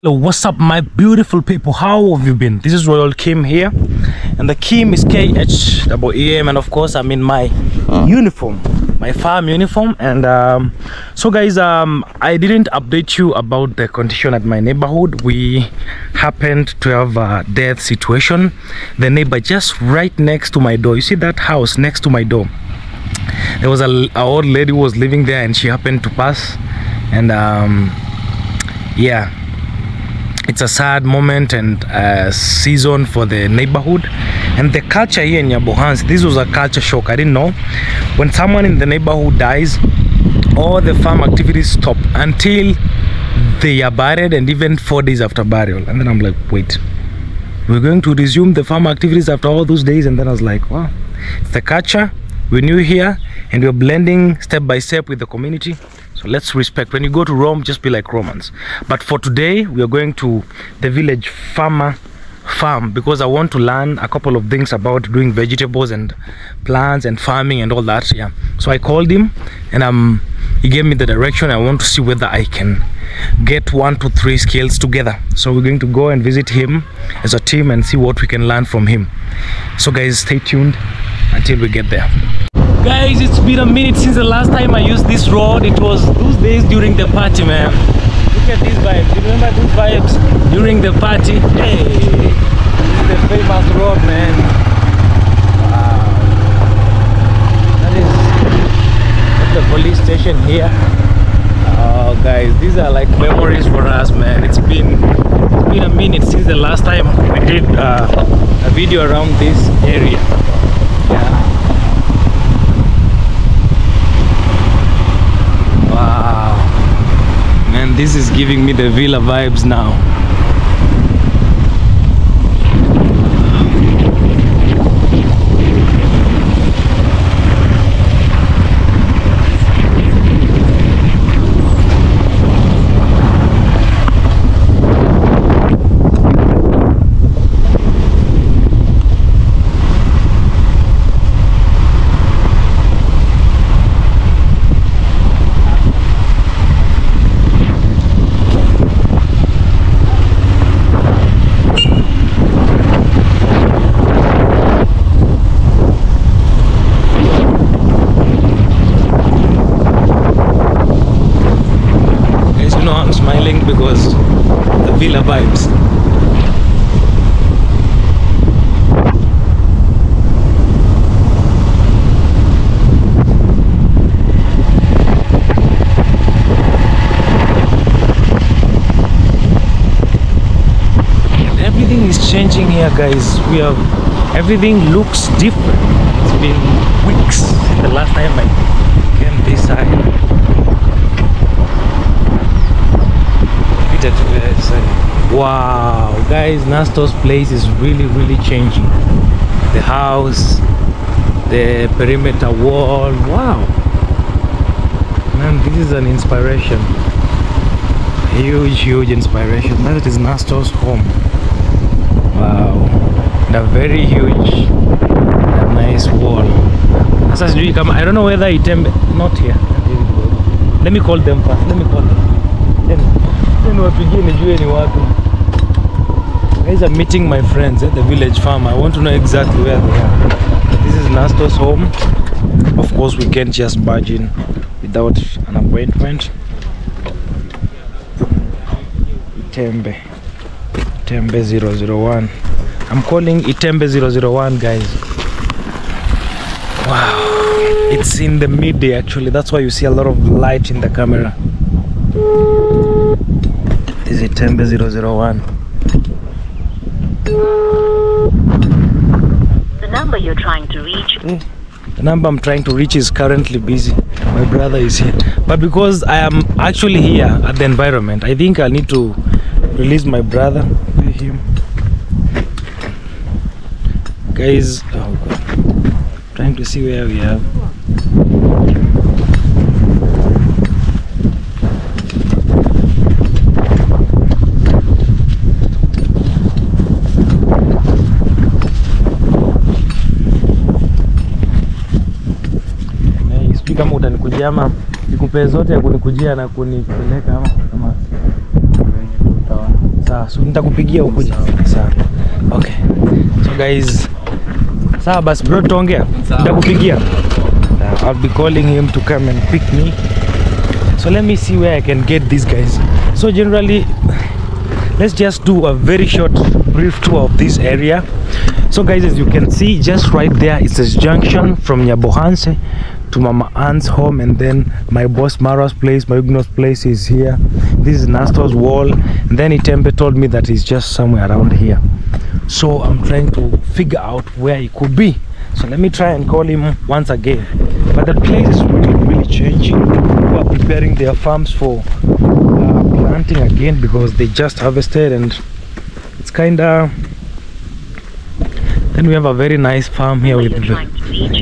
Hello, what's up, my beautiful people? How have you been? This is Royal Kheem here, and the Kim is KH-EM, and of course, I'm in my uniform, my farm uniform. And um, so, guys, um, I didn't update you about the condition at my neighborhood. We happened to have a death situation. The neighbor just right next to my door. You see that house next to my door? There was a, a old lady who was living there, and she happened to pass, and um, yeah it's a sad moment and a season for the neighborhood and the culture here in Nyabohans. This was a culture shock. I didn't know. When someone in the neighborhood dies, all the farm activities stop until they are buried and even four days after burial. And then I'm like, wait, we're going to resume the farm activities after all those days. And then I was like, wow, it's the culture. We're new here and we're blending step by step with the community. So let's respect. When you go to Rome, just be like Romans. But for today, we are going to the village farmer farm because I want to learn a couple of things about doing vegetables and plants and farming and all that. Yeah. So I called him and um he gave me the direction. I want to see whether I can get one to three skills together. So we're going to go and visit him as a team and see what we can learn from him. So guys, stay tuned until we get there guys it's been a minute since the last time i used this road it was those days during the party man. Look at these vibes. You remember these vibes during the party? Hey this is the famous road man. Wow. That is the police station here. Oh guys these are like memories for us man. It's been it's been a minute since the last time we did uh, a video around this area. Yeah Wow. Man, this is giving me the villa vibes now. Guys, you know I'm smiling because the villa vibes. Everything is changing here, guys. We have everything looks different. It's been weeks since the last time I came this side. Peter to the side. Wow, guys, Nastor's place is really, really changing. The house, the perimeter wall. Wow, man, this is an inspiration. Huge, huge inspiration. That is Nastor's home. And a very huge, and nice wall. I don't know whether itembe not here. Let me call them first. Let me call them. Then then wapigie nijue ni wapi. Guys, I'm meeting my friends at the village farm. I want to know exactly where they are. This is Nasto's home. Of course, we can't just barge in without an appointment. tembe tembe 001. I'm calling Itembe 001, guys. Wow. It's in the midday actually. That's why you see a lot of light in the camera. This is Itembe 001. The number you're trying to reach hmm. The number I'm trying to reach is currently busy. My brother is here. But because I am actually here at the environment, I think I need to release my brother. Pay him. Guys, oh God. Trying to see where we are. Kama utanikujia ama? Nikupe zote ya kunikujia na kunipeleka ama? Kama sawa so nitakupigia sawa. Okay. So guys sawa basi bro tutaongea. Nitakupigia. I'll be calling him to come and pick me. So let me see where I can get these guys. So generally let's just do a very short brief tour of this area. So guys as you can see just right there it's a junction from Nyabohanse to Mama Ann's home and then my boss Marwa's place Mayugno's place is here. This is Nastor's wall. And then Itembe told me that he's just somewhere around here so I'm trying to figure out where he could be. So let me try and call him once again. But the place is really really changing. People are preparing their farms for uh, planting again because they just harvested and it's kind of then we have a very nice farm here with reach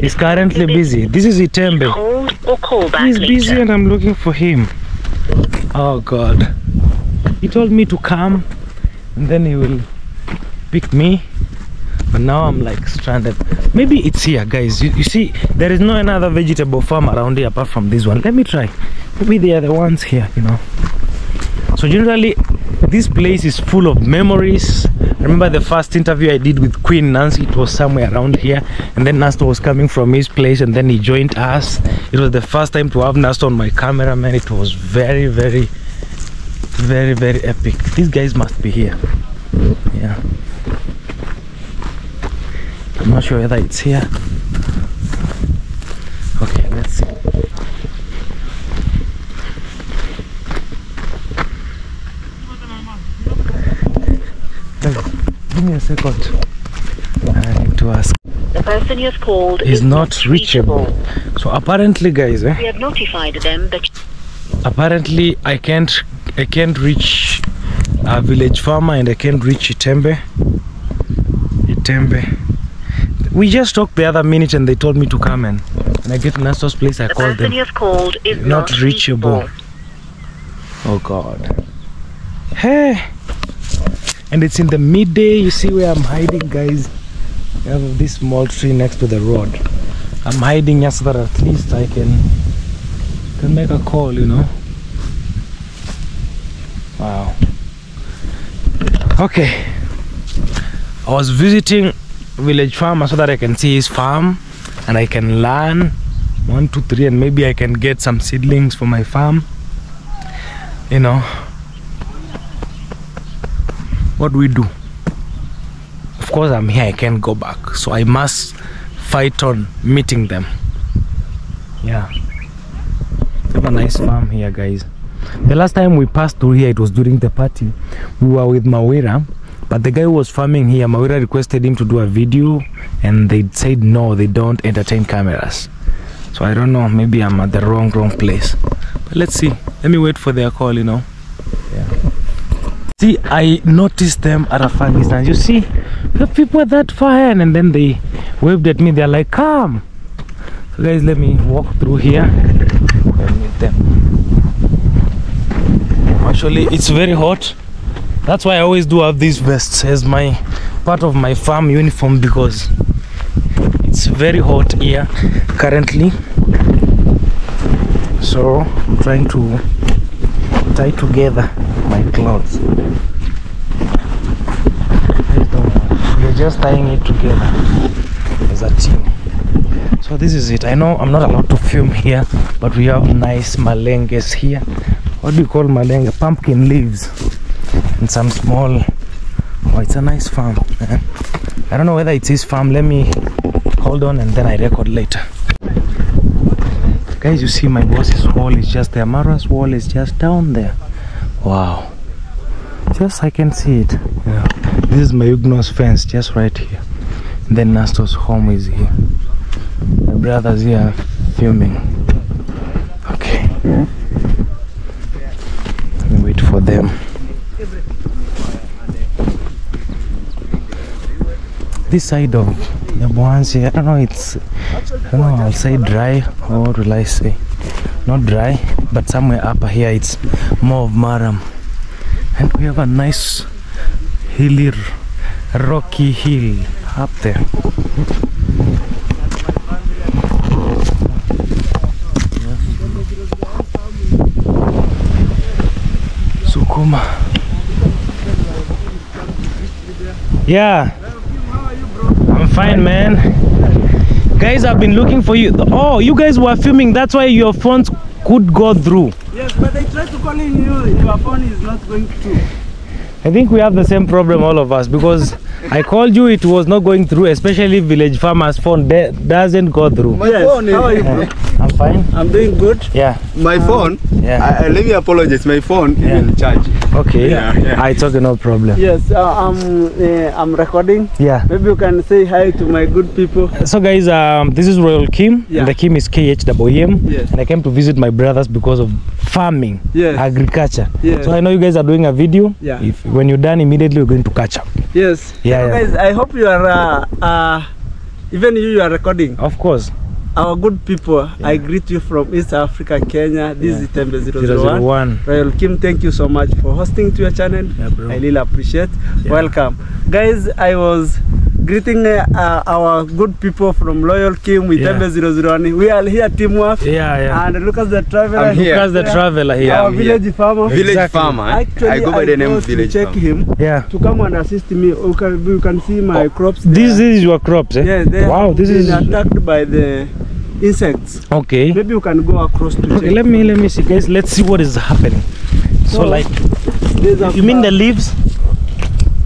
he's currently busy. This is Itembe. He's busy and I'm looking for him. Oh god. He told me to come and then he will pick me but now I'm like stranded. Maybe it's here guys. You, you see there is no another vegetable farm around here apart from this one. Let me try. Maybe they are the ones here you know. So generally this place is full of memories. Remember the first interview i did with queen nancy? It was somewhere around here. And then nastor was coming from his place and then he joined us. It was the first time to have nastor on my camera man. It was very very very very epic. These guys must be here. Yeah i'm not sure whether it's here okay let's see Give me a second. I need to ask. The person you have called Is not reachable. So apparently, guys, eh, We have notified them that apparently I can't, I can't reach a village farmer and I can't reach Itembe. Itembe. We just talked the other minute and they told me to come and I get to place, I the called them. called is Not not, reachable. Oh God. Hey. And it's in the midday. You see where I'm hiding, guys. I have this small tree next to the road. I'm hiding just so that at least I can can make a call, you know. Wow. Okay. I was visiting village farmer so that I can see his farm and I can learn one, two, three, and maybe I can get some seedlings for my farm. You know, what do we do? Of course, I'm here, I can't go back, so I must fight on meeting them. Yeah, have a nice farm here, guys. The last time we passed through here, it was during the party. We were with Mawira, but the guy was farming here, Mawira requested him to do a video, and they said no, they don't entertain cameras. So I don't know, maybe I'm at the wrong, wrong place. But let's see. Let me wait for their call, you know. Yeah. See, I noticed them at a far distance. You see, the people are that far and then they waved at me. They're like, come. So guys, let me walk through here and meet them. Actually, it's very hot. That's why I always do have these vests as my part of my farm uniform because it's very hot here currently. So I'm trying to tie together my clothes. we're just tying it together as a team. So this is it. I know I'm not allowed to film here, but we have nice malenges here. What do you call malenge? Pumpkin leaves and some small. Oh, it's a nice farm. man. I don't know whether it's his farm. Let me hold on and then I record later. Guys, you see my boss's wall is just there. Marwa's wall is just down there. Wow. Just I can see it. Yeah. This is Mayugno's fence just right here. And then nasto's home is here. My brother's here filming. Okay. Let me wait for them. This side of the Bohansi, I don't know, it's, I don't know, I'll say dry or will I say not dry, but somewhere up here it's more of Maram. And we have a nice hilly, rocky hill up there. Sukuma. Yeah. I'm fine, man. Guys, I've been looking for you. Oh, you guys were filming. That's why your phones could go through. Yes, but I tried to call in you. Your phone is not going through. I think we have the same problem, all of us, because I called you, it was not going through, especially Village Farmer's phone de- doesn't go through. My yes. phone How are you, bro? I'm fine. I'm doing good. Yeah. my phone. Yeah. I, I, let me apologize. My phone Yeah. is in charge. Okay. Yeah, yeah. I talk no problem. Yes, uh, I'm. Uh, I'm recording. Yeah. Maybe you can say hi to my good people. So guys, um, this is Royal Kim, Yeah. and the Kim is KHWM, Yes. and I came to visit my brothers because of farming, Yes. agriculture. Yes. So I know you guys are doing a video. Yeah. If when you're done, immediately we're going to catch up. Yes. Yeah, So yeah. Guys, I hope you are. Uh, uh, even you, you are recording. Of course. Our good people, yeah. I greet you from East Africa, Kenya. This yeah. is Tembe 001. 001. Royal Kim, thank you so much for hosting to your channel. Yeah, bro. I really appreciate. Yeah. Welcome, guys. I was greeting uh, our good people from Loyal Kim with Yeah. Tembe 001. We are here teamwork. Yeah, yeah. And look at the traveler. I'm here. Lucas the traveler here. Our I'm village here. farmer. Village Exactly. farmer. eh? Actually, I go by the name Village check farmer. him Yeah. to come and assist me. You can, you can see my oh, crops. There. this is your crops, eh? Yeah, wow, this is attacked by the insects. okay. Maybe you can go across to Okay, check. let me let me see, guys. Let's see what is happening. So, So, like, you mean the leaves?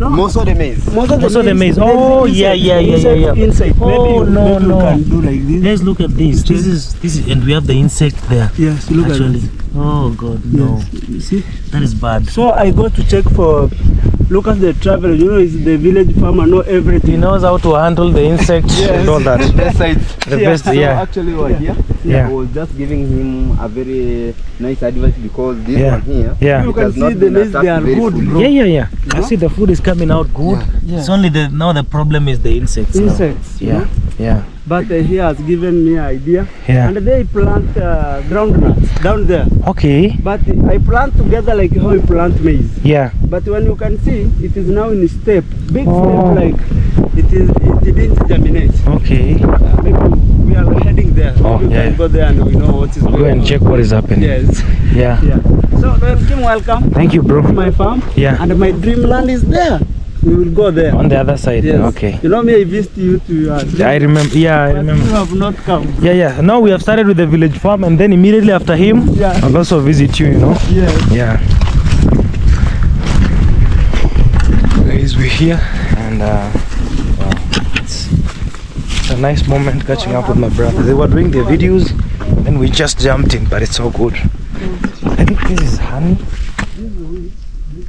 No, Most of the maize. most of the most of the maize- maize. Oh, insect- yeah, yeah, yeah, yeah, yeah. Insect. Oh, maybe no, maybe no. You can do like this. Guys, look at this. This is this is, and we have the insect there. Yes, look Actually. at it. Oh God, no. Yes, you see. That is bad. So I go to check for. Look at the traveler. You know, is the village farmer know He knows how to handle the insects and all that. Best side. The Yeah. best, So yeah. actually, we are here. Yeah. I was just giving him a very nice advice because this Yeah. one here. Yeah. You can see not the been maize. attacked They are good, bro. Yeah, yeah, yeah. I know? see the food is coming out good. Yeah. It's only the now the problem is the insects. Insects. you Yeah, know. yeah, But uh, he has given me idea. yeah. And they plant uh, groundnuts down there. Okay. But I plant together like how you plant maize. Yeah. But when you can see, it is now in step, big Oh. step like it is. It didn't germinate. Okay. Uh, maybe we are heading there. Oh, yeah. can go there and we know what is going. on. Go and on. check what is happening. Yes. Yeah. Yeah. So welcome, welcome Thank you, to bro. my farm. Yeah. And my dreamland is there. We will go there. On the other side. Yes. Okay. You know me, I visited you to your. I remember. Yeah, I remember. you have not come. Yeah, yeah. Now we have started with the village farm, and then immediately after him, Yeah. I'll also visit you. You know. Yes. Yeah. Guys, we're here, and uh, wow, it's, it's a nice moment catching up with my brother. They were doing their videos, and we just jumped in, but it's so good. I think this is honey.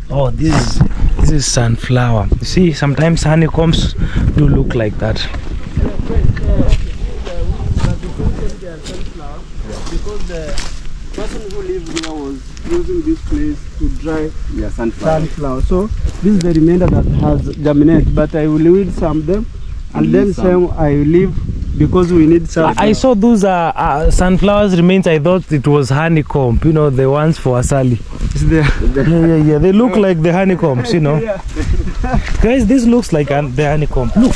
Oh, this is this is sunflower. You see, sometimes honeycombs do look like that. Because the person who lived here was using this place to dry Yeah, sunflower. sunflower. So this is the remainder that has germinated. But I will weed some of them, and Leave then some. some I leave because we need some. I, I saw those uh, uh, sunflowers remains. I thought it was honeycomb. You know, the ones for asali. It's there. Yeah, yeah, yeah. They look like the honeycombs. You know. Guys, this looks like an, the honeycomb. Look,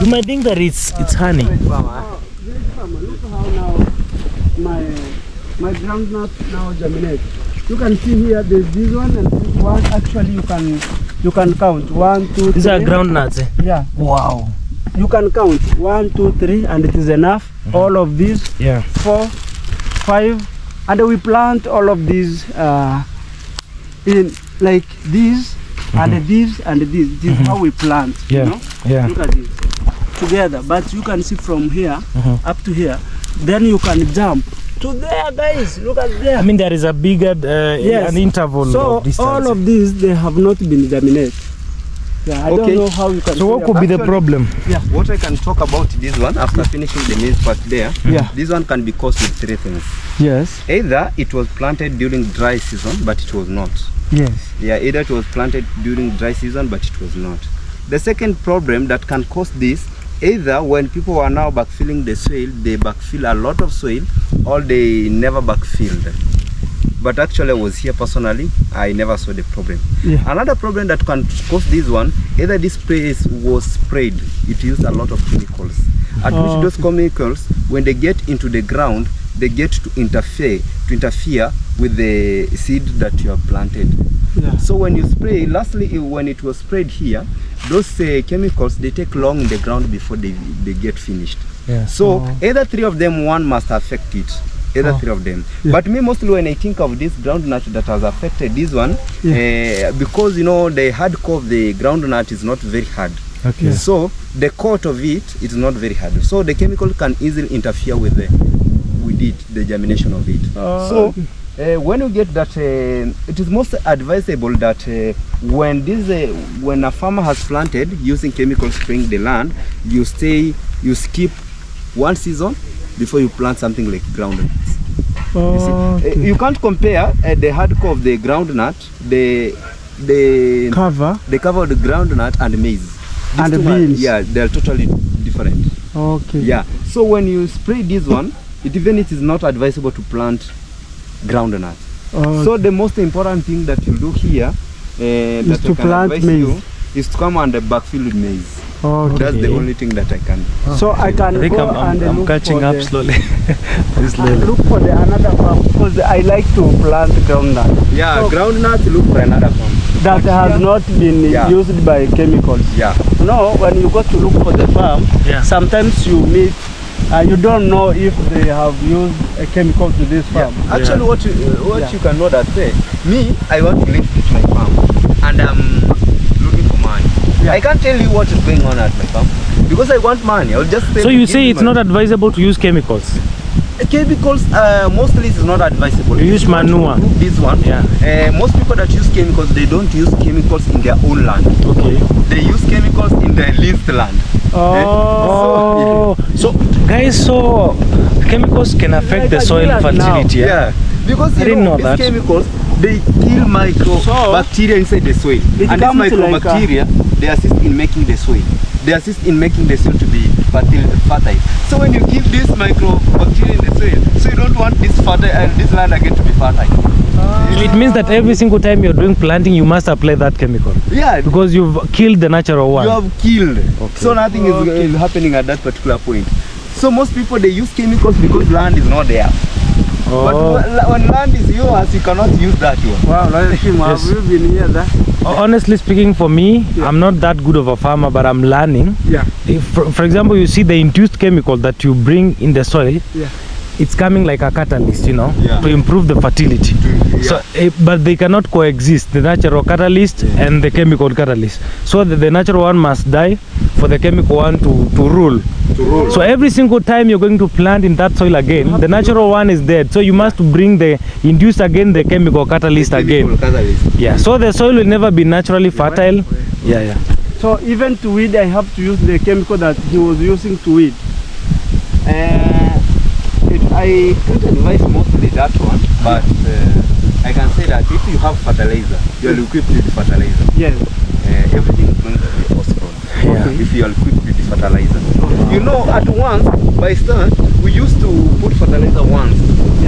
you might think that it's it's honey. Village look how now my my groundnut now germinate. You can see here there's this one and this one. Actually, you can you can count one, two, These are three. groundnuts. Eh? Yeah, Wow. You can count one, two, three, and it is enough. All of these Yeah. four, five, and we plant all of these uh, in like these and these and these. This is how we plant. Yeah. You know? Yeah. Look at this together. But you can see from here Mhm. up to here. Then you can jump to there, guys. Look at there. I mean, there is a bigger uh, Yes. an interval so of distance. all of these they have not been germinated. Yeah, I Okay. don't know how you can. so what could be the Actually- problem? What I can talk about this one after finishing the maize part there. Yeah. This one can be caused with three things. Yes. Either it was planted during dry season, but it was not. Yes. Yeah, either it was planted during dry season, but it was not. The second problem that can cause this, either when people are now backfilling the soil, they backfill a lot of soil, or they never backfilled. But actually, I was here personally. I never saw the problem. Yeah. Another problem that can cause this one, either this place was sprayed. It used a lot of chemicals. At Oh, which those chemicals, when they get into the ground, they get to interfere to interfere with the seed that you have planted. Yeah. So when you spray, lastly, when it was sprayed here, those uh, chemicals they take long in the ground before they they get finished. Yeah. So either three of them, one must affect it. Either Oh. three of them. Yeah. But me mostly when I think of this groundnut that has affected this one, uh, because you know the hard core of the groundnut is not very hard. Okay. So the coat of it is not very hard. So the chemical can easily interfere with the with it, the germination of it. Oh, so uh, when you get that, uh, it is most advisable that uh, when this uh, when a farmer has planted using chemical spraying the land, you stay, you skip one season before you plant something like groundnut. You, Oh, uh, you can't compare uh, the hardcore of the groundnut, the the cover. the cover of the groundnut and maize. These And beans. are- yeah, they are totally different. Okay. Yeah. So when you spray this one, it even it is not advisable to plant groundnut. Okay. So the most important thing that you do here uh, is to plant maize. you is to come and backfill with maize. okay. That's the only thing that I can. So I can I think go I'm, I'm, and I'm look catching for up the, slowly. slowly. and look for the another farm because I like to plant groundnut Yeah, So- groundnut. Look for another farm. that has not been Yeah. used by chemicals. Yeah. No, when you go to look for the farm, Yeah. sometimes you meet, uh, you don't know if they have used a chemical to this farm. Yeah. Actually, yeah. what you uh, what Yeah. you can know that say me, I want to live with my farm, and I'm money. Yeah. I can't tell you what is going on at my farm because I want money. I'll just So you say it's money. not advisable to use chemicals? chemicals uh, mostly is not advisable You use manure. this one Yeah. uh, most people that use chemicals they don't use chemicals in their own land Okay. they use chemicals in their leased land Oh, Oh, so guys, so chemicals can affect the Like a soil fertility. Yeah. because I didn't know, know that. chemicals they kill micro So- bacteria inside the soil and these comes like uh, microbacteria they assist in making the soil they assist in making the soil to be fertile, fertile. so when you give this microbacteria in the soil so you don't want this fertile and this land again to be fertile So it means that every single time you're doing planting, you must apply that chemical yeah because you've killed the natural one. you have killed Okay. so nothing is, Okay. is happening at that particular point so most people they use chemicals because land is not there but Oh. But when land is yours you cannot use that one wow, Kim, have you been here? That? Honestly speaking, for me, yeah. I'm not that good of a farmer, but I'm learning. Yeah. If, for, for example, you see the induced chemical that you bring in the soil, Yeah. it's coming like a catalyst, you know, Yeah. to improve the fertility. So, eh, but they cannot coexist, the natural catalyst and the chemical catalyst. So the, the natural one must die for the chemical one to, to rule. to roll So every single time you're going to plant in that soil again, the natural one is dead. So you must bring the induce again the chemical catalyst again. catalyst. Yeah. So the soil will never be naturally fertile. Yeah, yeah. So even to weed, I have to use the chemical that he was using to weed. Uh, it, I couldn't advise mostly that one, but uh, I can say that if you have fertilizer, you are equipped with fertilizer. Yes. Uh, everything is going to be possible. Yeah. If you are equipped with the fertilizer. You know, at once, by start, we used to put fertilizer once,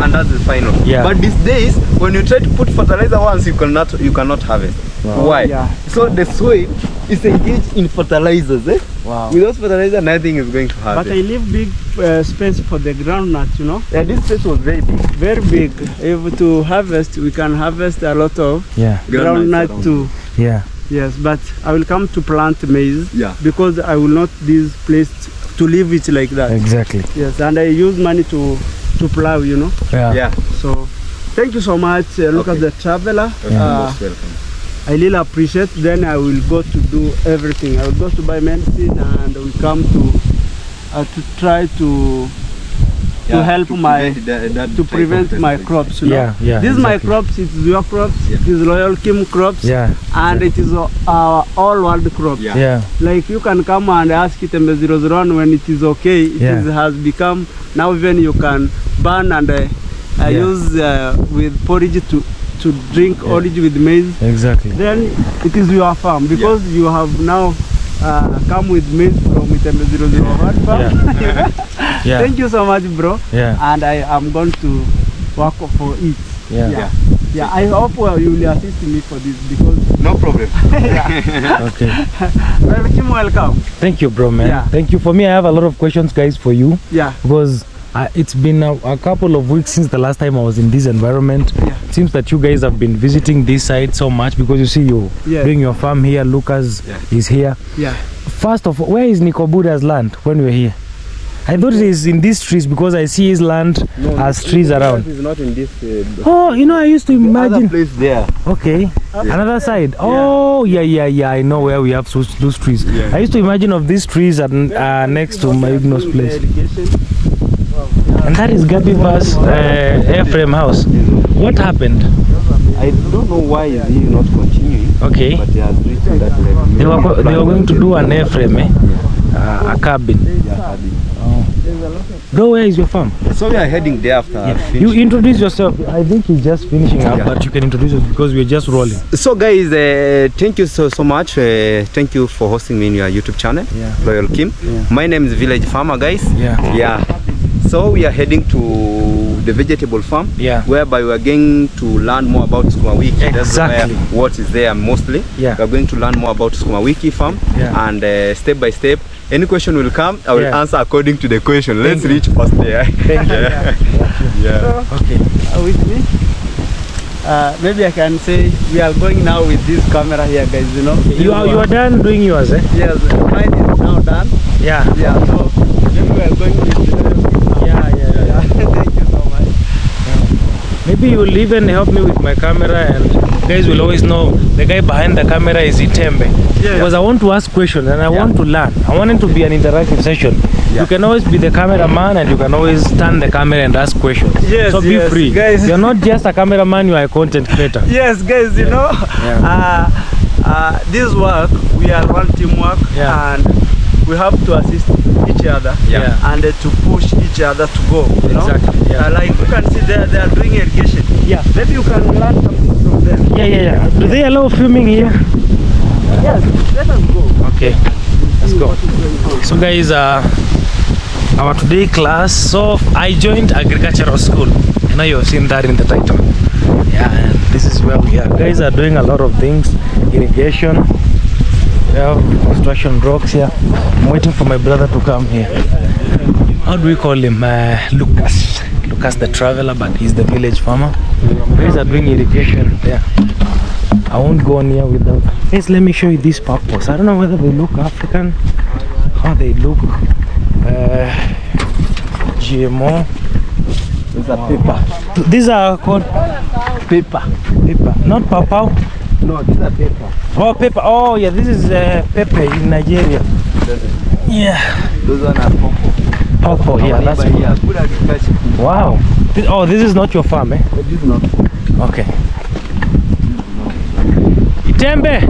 and that's the final. Yeah. But these days, when you try to put fertilizer once, you cannot you cannot harvest. Wow. Why? Yeah. So the soil is engaged in fertilizers. Eh? Wow. Without fertilizer, nothing is going to happen. But. I leave big uh, space for the groundnut, you know. yeah, this space was very big. Very big. If to harvest, we can harvest a lot of Yeah. Groundnuts groundnut too. Yeah. Yes, but I will come to plant maize Yeah. because I will not this place to leave it like that. Exactly. Yes, and I use money to to plow, you know. Yeah. Yeah. So thank you so much, uh, look at the traveler. You're Uh, most welcome. I really appreciate. Then I will go to do everything. I will go to buy medicine and I will come to uh, to try to to Yeah, help my that- that to prevent my crops. You know? Yeah, yeah, This is my crops. It is your crops. Yeah. It is Loyal Kim crops. Yeah. And it is uh, our all world crops. Yeah. Yeah. Like you can come and ask it Itembe 001 when it is okay. It Yeah. is, has become now even you can burn and uh, uh, Yeah. use uh, with porridge to to drink Yeah. porridge with maize. Exactly. Then it is your farm because you have now uh, come with maize from Itembe 001 farm. Yeah. Thank you so much, bro. Yeah. And I am going to work for it. Yeah. Yeah. Yeah, I hope uh, you will assist me for this because No problem. Okay. Brother Kim, welcome. Thank you, bro, man. Yeah. Thank you. For me, I have a lot of questions, guys, for you Yeah. because uh, it's been a, a couple of weeks since the last time I was in this environment. Yeah. It seems that you guys have been visiting this side so much because you see you Yeah. doing your farm here. Lucas is here. Yeah. First of all, where is nikobuda's land when we were here? I thought it is in these trees because I see his land has trees around. It's not in this. Uh, Oh, you know, I used to other imagine. place there. Okay, another side. Oh, yeah, yeah, yeah. I know where we have those, trees. Yeah. I used to imagine of these trees are uh, next to Mayugno's place. And that is uh, A-frame house. What happened? I don't know why is he not continuing, Okay. but he has reached that level. They were, they were going to do an airframe, eh? Uh, a cabin. Yeah, cabin. Oh. Bro, where is your farm? So we are heading there after Yeah. You introduce yourself. I think he's just finishing up, Yeah. but you can introduce us because we're just rolling. So guys, uh, thank you so so much. Uh, thank you for hosting me in your YouTube channel, Yeah. Loyal Kim. Yeah. My name is Village Farmer, guys. Yeah. Yeah. So we are heading to the vegetable farm, Yeah. whereby we are going to learn more about Sukuma Wiki. That's Exactly. where- what is there mostly. Yeah. We are going to learn more about Sukuma Wiki farm, Yeah. and uh, step by step, any question will come. I will Yeah. answer according to the question. Let's you. reach first there. Thank you. yeah. Okay. Uh, with me. Uh, maybe I can say we are going now with this camera here, guys. You know. You are, you are done doing yours, eh? Yes, mine is now done. Yeah. Yeah. So maybe we are going with the. Yeah, yeah, yeah. Yeah. Thank you so much. Maybe you will even help me with my camera and guys will always know the guy behind the camera is Itembe. Yeah. Because I want to ask questions and I want to learn. I want it to be an interactive session. You can always be the cameraman and you can always turn the camera and ask questions. Yes, so be yes, free. guys. You're not just a cameraman, you are a content creator. Yes, guys. You know. Yeah. Uh, uh, this work we are one teamwork Yeah. and we have to assist each other Yeah. and uh, to push each other to go. You know? Exactly, yeah. Uh, like you can see they they are doing irrigation. Yeah. Maybe you can learn something from them. Yeah, yeah, yeah. Do they allow filming here? Yes. Let us go. Okay, let's go. So guys, uh, our today class. So I joined agricultural school. I know you've seen that in the title. Yeah, and this is where we are. Guys are doing a lot of things. Irrigation. We have construction rocks here. I'm waiting for my brother to come here. How do we call him? Uh, Lucas. Lucas the traveler, but he's the village farmer. Guys are doing irrigation there. I won't go near without. Guys, let me show you these purples. I don't know whether they look African, how they look. Uh, GMO. It's a paper. These are called Paper. pepper, not papao. No, this is a paper. Oh, pepper. Oh, yeah, this is uh, pepper in Nigeria. Yeah, Those one are purple. purple. Yeah, that's here, good agriculture. wow. This, oh, this is not your farm, eh? This is not. Okay. Itembe.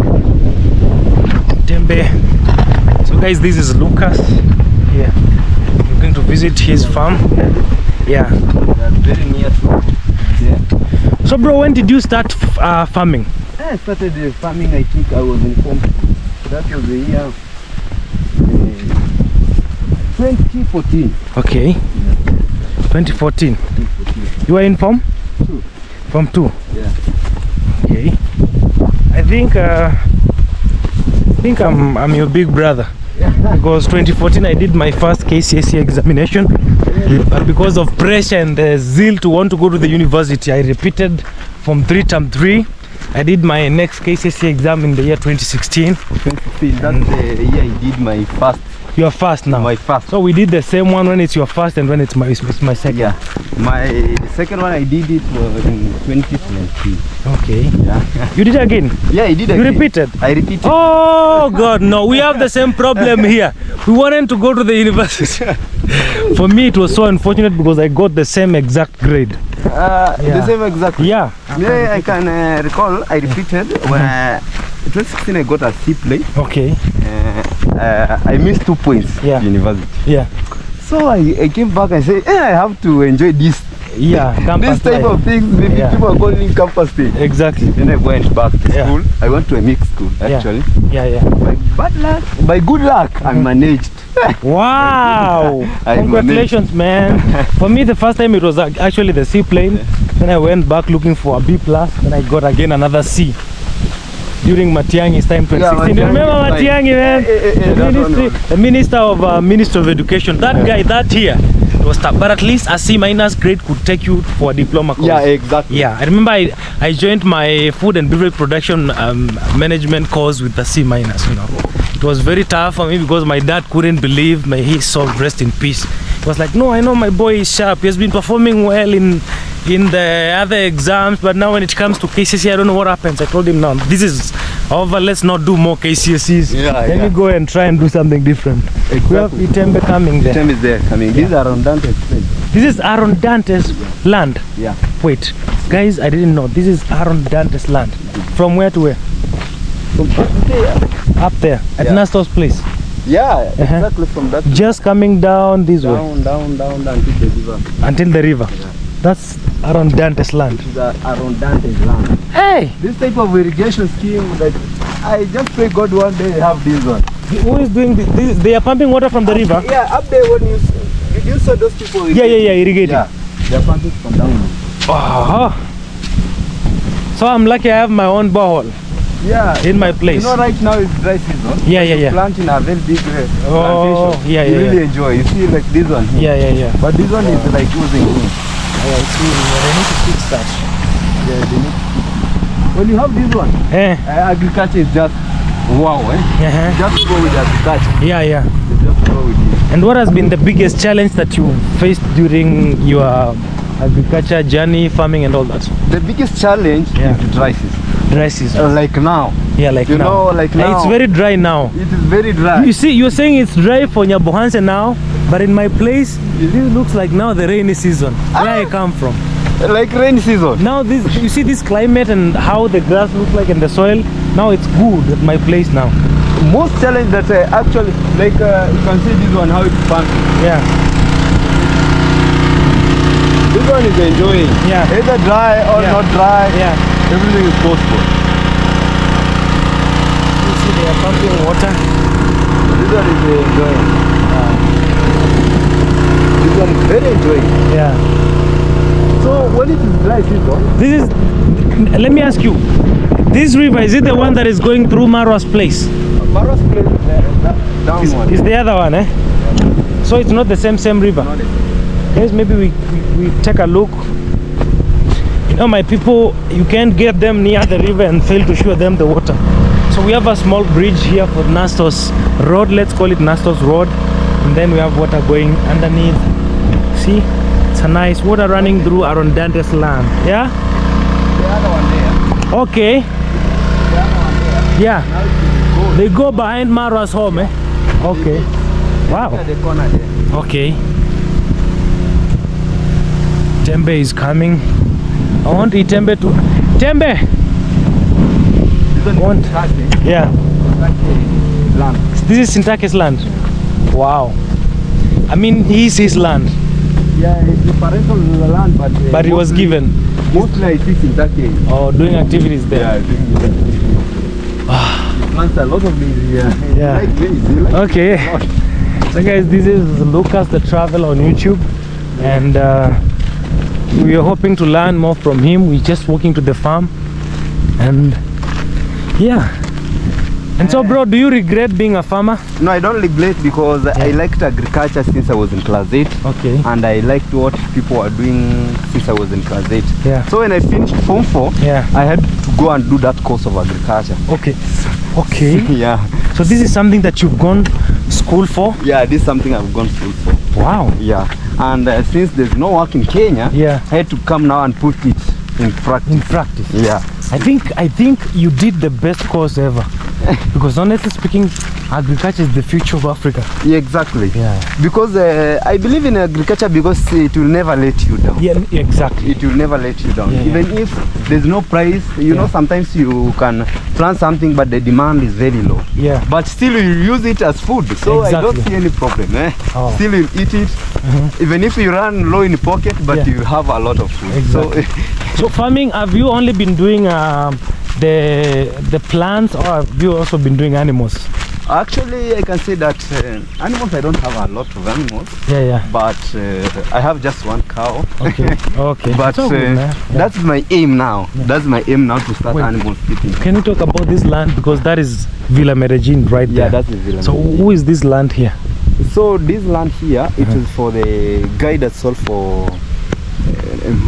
Itembe. So guys, this is Lucas. Yeah. We're going to visit his farm. Yeah. They are very near to. Yeah. So bro, when did you start uh, farming? I started uh, farming, I think I was informed. That was the year uh, 2014. Okay. 2014. You are in form? Two. Farm two. Yeah. Okay. I think uh, I think I'm I'm your big brother. Because 2014 I did my first KCSE examination, but because of pressure and the zeal to want to go to the university, I repeated from three term three. I did my next KCSE exam in the year 2016. 2015. That's the year I did my first. You are first now. My first. So we did the same one when it's your first and when it's my it's my second. Yeah. My second one I did it was in 2017. Okay. Yeah. You did again. yeah, I did You repeated. I repeated. Oh God, no! We have the same problem here. We wanted to go to the university. For me, it was so unfortunate because I got the same exact grade. Uh, Yeah. The same exact. Yeah. Yeah, I can uh, recall. I repeated when uh, 2016 I got a C plain. Okay. Uh, uh, I missed two points. Yeah. at University. Yeah. So I, I came back. and said, eh, I have to enjoy this. Yeah. Campus this type life. of things. Maybe Yeah. people are calling campus thing. Exactly. Then I went back to Yeah. school. I went to a mixed school actually. Yeah. Yeah. By bad luck, by good luck, I managed. Wow! I Congratulations, man. For me, the first time it was actually the C plain. plane. Then I went back looking for a B plus. Then I got again another C. During Matiang'i's time, 2016. you Matiang'i remember. Matiang'i, man? Eh, eh, eh, the, ministry, the minister of uh, Minister of Education. That guy, that here. it was tough. But at least a C minus grade could take you for a diploma course. Yeah, exactly. Yeah, I remember I, I joined my food and beverage production um, management course with a C minus. You know, it was very tough for me because my dad couldn't believe my he soul rest in peace. He was like, no, I know my boy is sharp. He has been performing well in in the other exams, but now when it comes to KCSE, I don't know what happens. I told him, no, this is over. Let's not do more KCSEs. Yeah, Let yeah. me go and try and do something different. We have Exactly. Itembe coming there. Time is there coming. These are on Dante's place. This is Aaron Dante's land. Yeah. Wait, guys, I didn't know. This is Aaron Dante's land. From where to where? From up there. Up there, at Yeah. Nastor's place. Yeah, Uh-huh. exactly from that Just coming down this way down, down, down, down to the river. until the river. That's Aaron Dante's land. The around Dante's land. Hey, This type of irrigation scheme, like I just pray God one day have this one. who is doing this? this? They are pumping water from the river. Yeah, up there when you you saw those people? Yeah, yeah, yeah, irrigating. Yeah, they're pumping from down. Ah. So I'm lucky I have my own borehole Yeah. in my place. You know, right now it's dry season. Yeah, yeah, yeah. Planting a very big uh, Oh, plantation. yeah, You yeah, really yeah. enjoy. You see, like this one. Here. Yeah, yeah, yeah. But this one is like oozing. Yeah, it's really, they need to fix that. Yeah, they need to it. When you have this one, Eh, uh, agriculture is just wow. Eh? uh-huh. Just go with agriculture. Yeah, yeah. Just go with it. And what has been the biggest challenge that you faced during your agriculture journey, farming, and all that? The biggest challenge Yeah. is dry season. Dry season. Uh, like now, Yeah, like you now. know, like now. It's very dry now. It is very dry. You see, you're saying it's dry for Nyabohanse now, but in my place, this looks like now the rainy season. Where I come from. like rain season. Now this, you see this climate and how the grass looks like and the soil. Now it's good at my place now. Most challenge that uh, actually, like uh, you can see this one how it's pumping. Yeah, This one is enjoying. Yeah. Either dry or Yeah. not dry. yeah. Everything is possible. You see they are pumping water. This one is uh, enjoying. This one is very enjoying. Yeah. So when it is dry season, This is. Let me ask you. This river is it the one that is going through Marwa's place? Marwa's place is there, down Is, one. is the other one, eh? So it's not the same same river. Not it. Guys, maybe we, we, we take a look. Know, my people, you can't get them near the river and fail to show them the water. So we have a small bridge here for Nastos Road. Let's call it Nastos Road. And then we have water going underneath. See? It's a nice water running through Aaron Dante's land. Yeah? The other one there. Okay. The one there. Yeah. Now. They go behind Marwa's home, eh? Okay. Wow. Okay. Tembe is coming. I want Itembe to. Tembe! Want- Yeah. Land. This is Sintake's land. Wow. I mean, he's his land, Yeah, it's the parental land, but uh, but he was given Mostly I think in Turkey. or doing activities there. Yeah, think it plants a lot of these. Yeah. Yeah. Like this. They like Okay. it a lot. So, guys, this is Lucas the Travel on YouTube, and uh, we are hoping to learn more from him. We're just walking to the farm, and yeah. And so, bro, do you regret being a farmer? No, I don't regret because I liked agriculture since I was in class 8 Okay. and I liked what people are doing since I was in class 8. Yeah. So when I finished Form 4, Yeah. I had to go and do that course of agriculture. Okay. Okay. yeah. So this is something that you've gone school for? Yeah, this is something I've gone through for. Wow. Yeah. And uh, since there's no work in Kenya, Yeah. I had to come now and put it in practice. In practice. Yeah. I think I think you did the best course ever. because honestly speaking, agriculture is the future of Africa. Yeah, exactly. Yeah. Because uh, I believe in agriculture because it will never let you down. Yeah, exactly. It will never let you down. Yeah, yeah. Even if there's no price, you know, sometimes you can plant something but the demand is very low. Yeah. But still you use it as food. So I don't see any problem. Eh? Oh. Still you eat it. Even if you run low in the pocket, but Yeah. you have a lot of food. Exactly. So So farming, have you only been doing um, the the plants or have you also been doing animals? Actually I can say that uh, animals I don't have a lot of animals. Yeah, yeah. But uh, I have just one cow. Okay. Okay. but all uh. Yeah. that's my aim now. Yeah. That's my aim now to start Wait. animal keeping. Can you talk about this land because that is Villa Medellin right Yeah, there. Yeah, that's the Villa So Medellin. who is this land here? So this land here, it -huh. is for the guy that sold for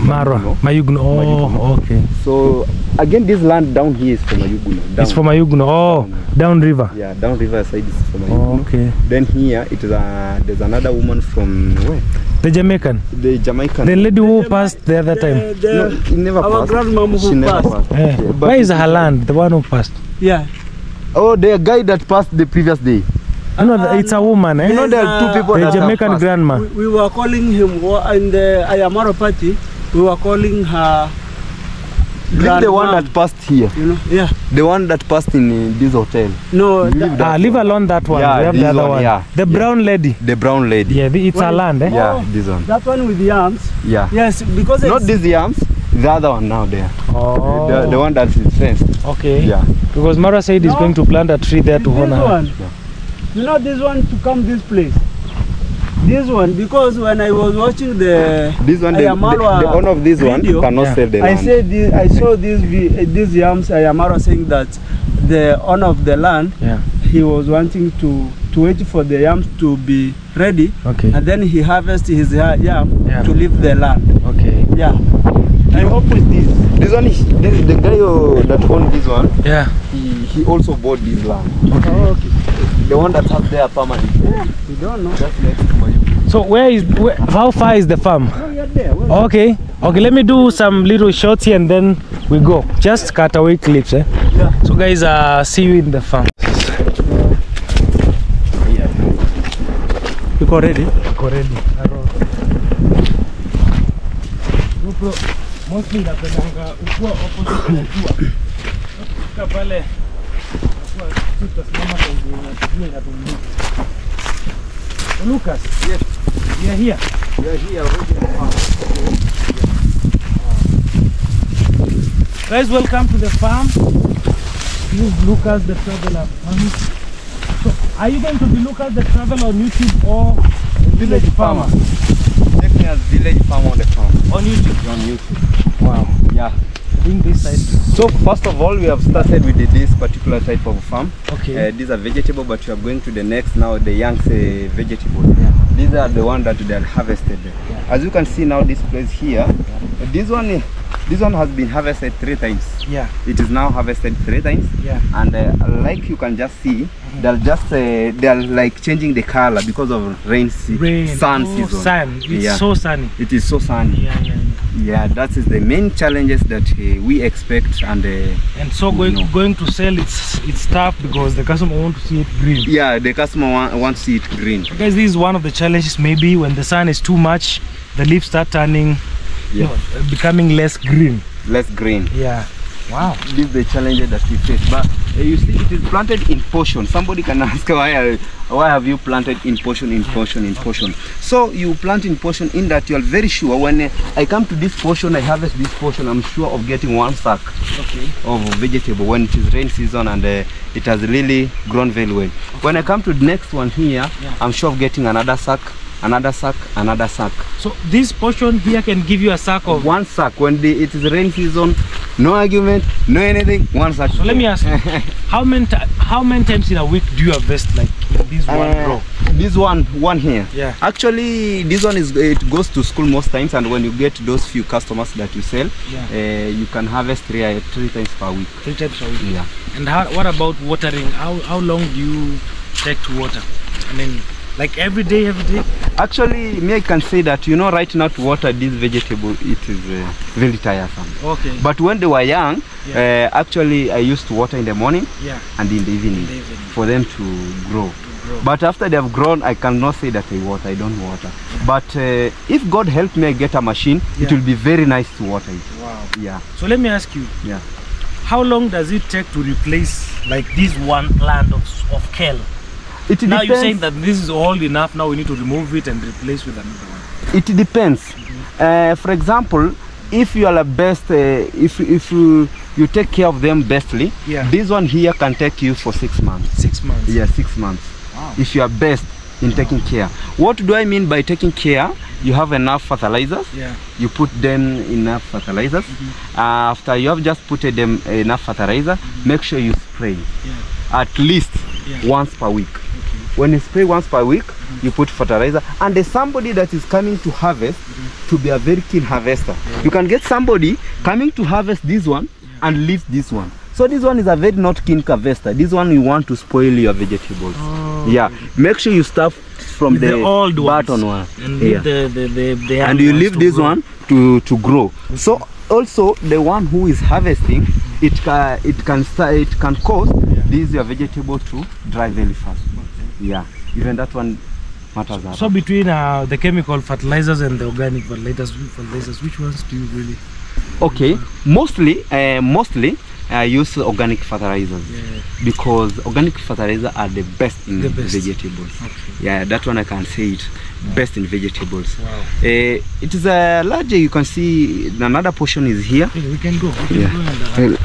Marwa, Mayugno. Mayugno. Oh, Mayugno. okay. So again, this land down here is for Mayugno. Down. It's for Mayugno. Oh, down river. Yeah, down river side is for Mayugno. Okay. Then here it is a there's another woman from where? The Jamaican. The Jamaican. The lady who passed the other time. The- the- no, he never our passed. grandmom who she never passed. passed. Yeah. Yeah, Where is her land? The one who passed. yeah. Oh, the guy that passed the previous day. You know, it's a woman, eh? You know there are two people the that have Jamaican grandma. We, we were calling him in the Ayamaro party. We were calling her. Leave the one that passed here. You know, yeah. The one that passed in uh, this hotel. No, Leave that- uh, Ah, leave alone that one. Yeah, we have the other one, one. yeah. The Yeah. brown lady. The brown lady. Yeah, the, it's well, Well, land, eh? Yeah, Oh. this one. that one with the arms. Yeah. Yes, because Not it's, Not these arms. the other one now there. Oh. The, the one that's fenced. Okay. Yeah. Because Mara said he's No. going to plant a tree there to honor her. one. You know this one to come this place. This one because when I was watching the This one, the, the, the owner of this video, one cannot Yeah. sell the I land. said this, I saw this uh, yams Ayamaro saying that the owner of the land Yeah. he was wanting to to wait for the yams to be ready Okay. and then he harvest his yam Yeah. to leave the land. Okay. Yeah. I hope with this. This one, is, this, the guy uh, that owned this one, Yeah. he, he also bought this land. Okay. Oh, okay. The one that's up there permanently. You don't know. That's next to my So where is where, how far is the farm? Oh, you're there. Well, Okay. Okay, let me do some little shots here and then we go. Just cut away clips, eh? Yeah. So guys, uh see you in the farm. You got ready? Already. GoPro mostly napendanga ukua opposite na jua. Ukifika pale tutasimama kwenye jua inatumulika. So Lucas. Yes. We are here. We are here already. Guys, welcome to the farm. This is Lucas the Traveler. So, are you going to be Lucas the Traveler on YouTube or Village Farmer Check me as village farm on the farm. on YouTube? On YouTube. Wow. Yeah. Bring this side. So first of all, we have started with this particular type of farm. Okay. Uh, these are vegetable, but we are going to the next now, the young uh, vegetable. These are the one that they are harvested. As you can see now, this place here, yeah. this one, this one has been harvested three times. yeah. It is now harvested three times, Yeah. and uh, like you can just see, they're just uh, they're like changing the color because of rain, Rain. sun oh, season. Sun. It's Yeah. so sunny. It is so sunny. Yeah, yeah, yeah. Yeah, that is the main challenges that uh, we expect, and uh, And so going know. going to sell it's it's tough because the customer want to see it green. yeah, the customer want, want to see it green. because this is one of the challenges. Maybe when the sun is too much, the leaves start turning, yeah. you know, becoming less green. less green. Yeah. Wow. This is the challenge that we face. But you see, it is planted in portion. Somebody can ask why uh, why have you planted in portion, in portion, in portion. So you plant in portion in that you are very sure when uh, I come to this portion, I harvest this portion, I'm sure of getting one sack Okay. of vegetable when it is rain season and uh, it has really grown very well. When I come to the next one here, Yeah. I'm sure of getting another sack, another sack, another sack. So this portion here can give you a sack of. One sack when the, it is rain season, no argument, no anything, one sack. So let me ask you, how many how many times in a week do you harvest like in this one Uh, row? this one one here Yeah. actually this one is it goes to school most times and when you get those few customers that you sell Yeah. uh, you can harvest three uh, three times per week Three times per week. yeah And how, what about watering? How how long do you take to water? I mean, like every day, every day. actually me i can say that you know right now to water this vegetable it is uh, very tiresome Okay. but when they were young Yeah. uh, actually i used to water in the morning yeah. and in the evening In the evening. for them to grow To grow. But after they have grown, I cannot say that I water. I don't water. yeah. But uh, if God help me, I get a machine. yeah. It will be very nice to water it. Wow. Yeah, So let me ask you, yeah. how long does it take to replace like this one plant of of kale? It Now depends. you're saying that this is old enough. Now we need to remove it and replace with another one. it depends. Mm -hmm. Uh, for example, if you are the best, uh, if if you you take care of them bestly, Yeah. this one here can take you for six months. Six months. Yeah, six months. Wow. If you are best in wow. taking care. What do I mean by taking care? You have enough fertilizers. Yeah. you put them enough fertilizers Mm -hmm. uh, after you have just put them enough fertilizer mm -hmm. make sure you spray Yeah. at least Yeah. once per week. When you spray once per week you put fertilizer and there's somebody that is coming to harvest to be a very keen harvester. You can get somebody coming to harvest this one and leave this one. So this one is a very not keen harvester. This one you want to spoil your vegetables. Oh. Yeah. Make sure you start from the, the old ones. one. And yeah. leave the, the, the, the and you leave this grow. one to to grow. So also the one who is harvesting it can it can it can cause these your vegetable to dry very fast yeah even that one matters so, So between uh, the chemical fertilizers and the organic fertilizers, fertilizers, which ones do you really? okay mostly uh, mostly I use organic fertilizers Yeah. because organic fertilizers are the best in The best. vegetables Okay. yeah that one i can say it best in vegetables Wow. uh, it is a larger, you can see another portion is here we can go. We can Yeah. go and, uh,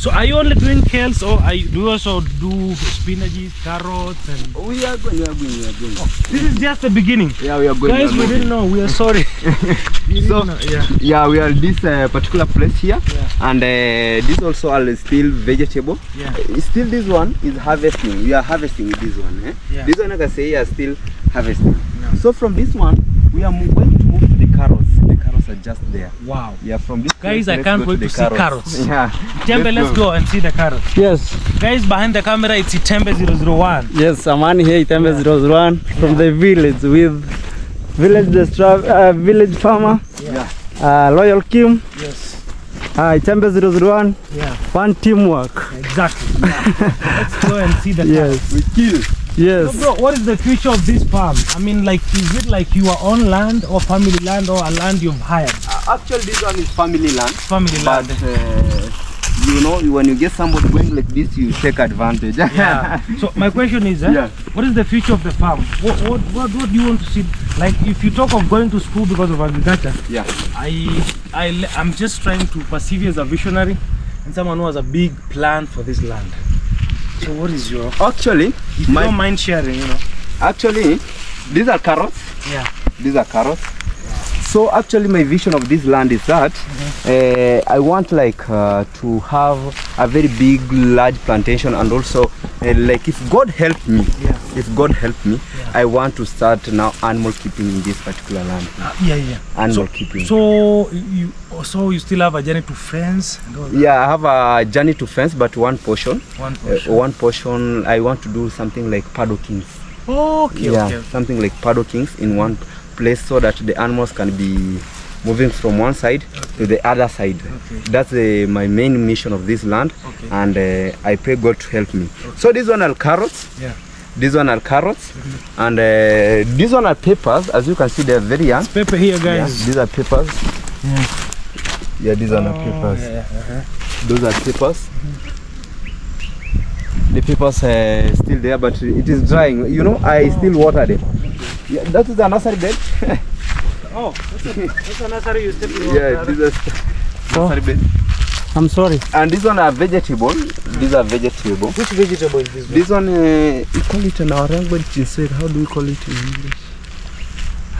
So are you only doing kales or are you, do you also do spinaches, carrots and we are going we are going we are going this is just the beginning. yeah we are going Guys, are we didn't know. We are sorry. We So- know, yeah. yeah we are this uh, particular place here Yeah. and uh, this also are still vegetable Yeah. Uh, still this one is harvesting we are harvesting this one eh? Yeah. this one i can say are still harvesting Yeah. so from this one we are going to move to the carrots the carrots are just there Wow. yeah from this Guys, place, I can't wait to, to see carrots. yeah Tembe, let's let's go go. and see the carrots. Yes, Guys, behind the camera, it's Tembe 001. yes, Amani here, Itembe 001 from yeah. the village with village the uh, village farmer, Yeah. uh, Loyal Kim, Yes. uh, Itembe 001, Yeah. one teamwork. Exactly. Yeah. let's go and see the carrots. Yes, we kill yes. So bro, what is the future of this farm? I mean, like, is it like you are on land or family land or a land you've hired? Uh, actually this one is family land Family but land. uh, you know when you get somebody going like this you take advantage Yeah. So my question is, eh, Yeah. what is the future of the farm? What, what what what do you want to see? Like, if you talk of going to school because of agriculture, yeah I I I'm just trying to perceive you as a visionary and someone who has a big plan for this land. So what is your? actually If my, you don't mind sharing, you know. actually these are carrots Yeah. these are carrots Yeah. so actually my vision of this land is that mm -hmm. uh, i want like uh, to have a very big large plantation and also uh, like if god help me Yeah. if god help me i want to start now animal keeping in this particular land Uh, yeah, yeah. animal so, keeping So you so you still have a journey to fence and yeah i have a journey to fence but one portion One uh, portion. one portion i want to do something like paddokings okay, yeah okay. something like paddokings in one place so that the animals can be moving from one side to the other side. Okay. that's uh, my main mission of this land Okay. and uh, i pray god to help me. So this one are carrots. Yeah. this one are carrots and uh, these one are peppers. As you can see they're very young. Pepper here, yeah, guys. these are peppers. Yeah. These one are Oh, peppers. yeah, yeah, uh-huh. those are peppers. The peppers are still there but it is drying. You know i still water them. Yeah, that is a nursery bed Oh, that's a, that's a nursery you step in. yeah it is nursery bed I'm sorry. and this one are vegetable these are vegetable Which vegetable is this? one? this one uh, we call it in our language instead how do we call it in english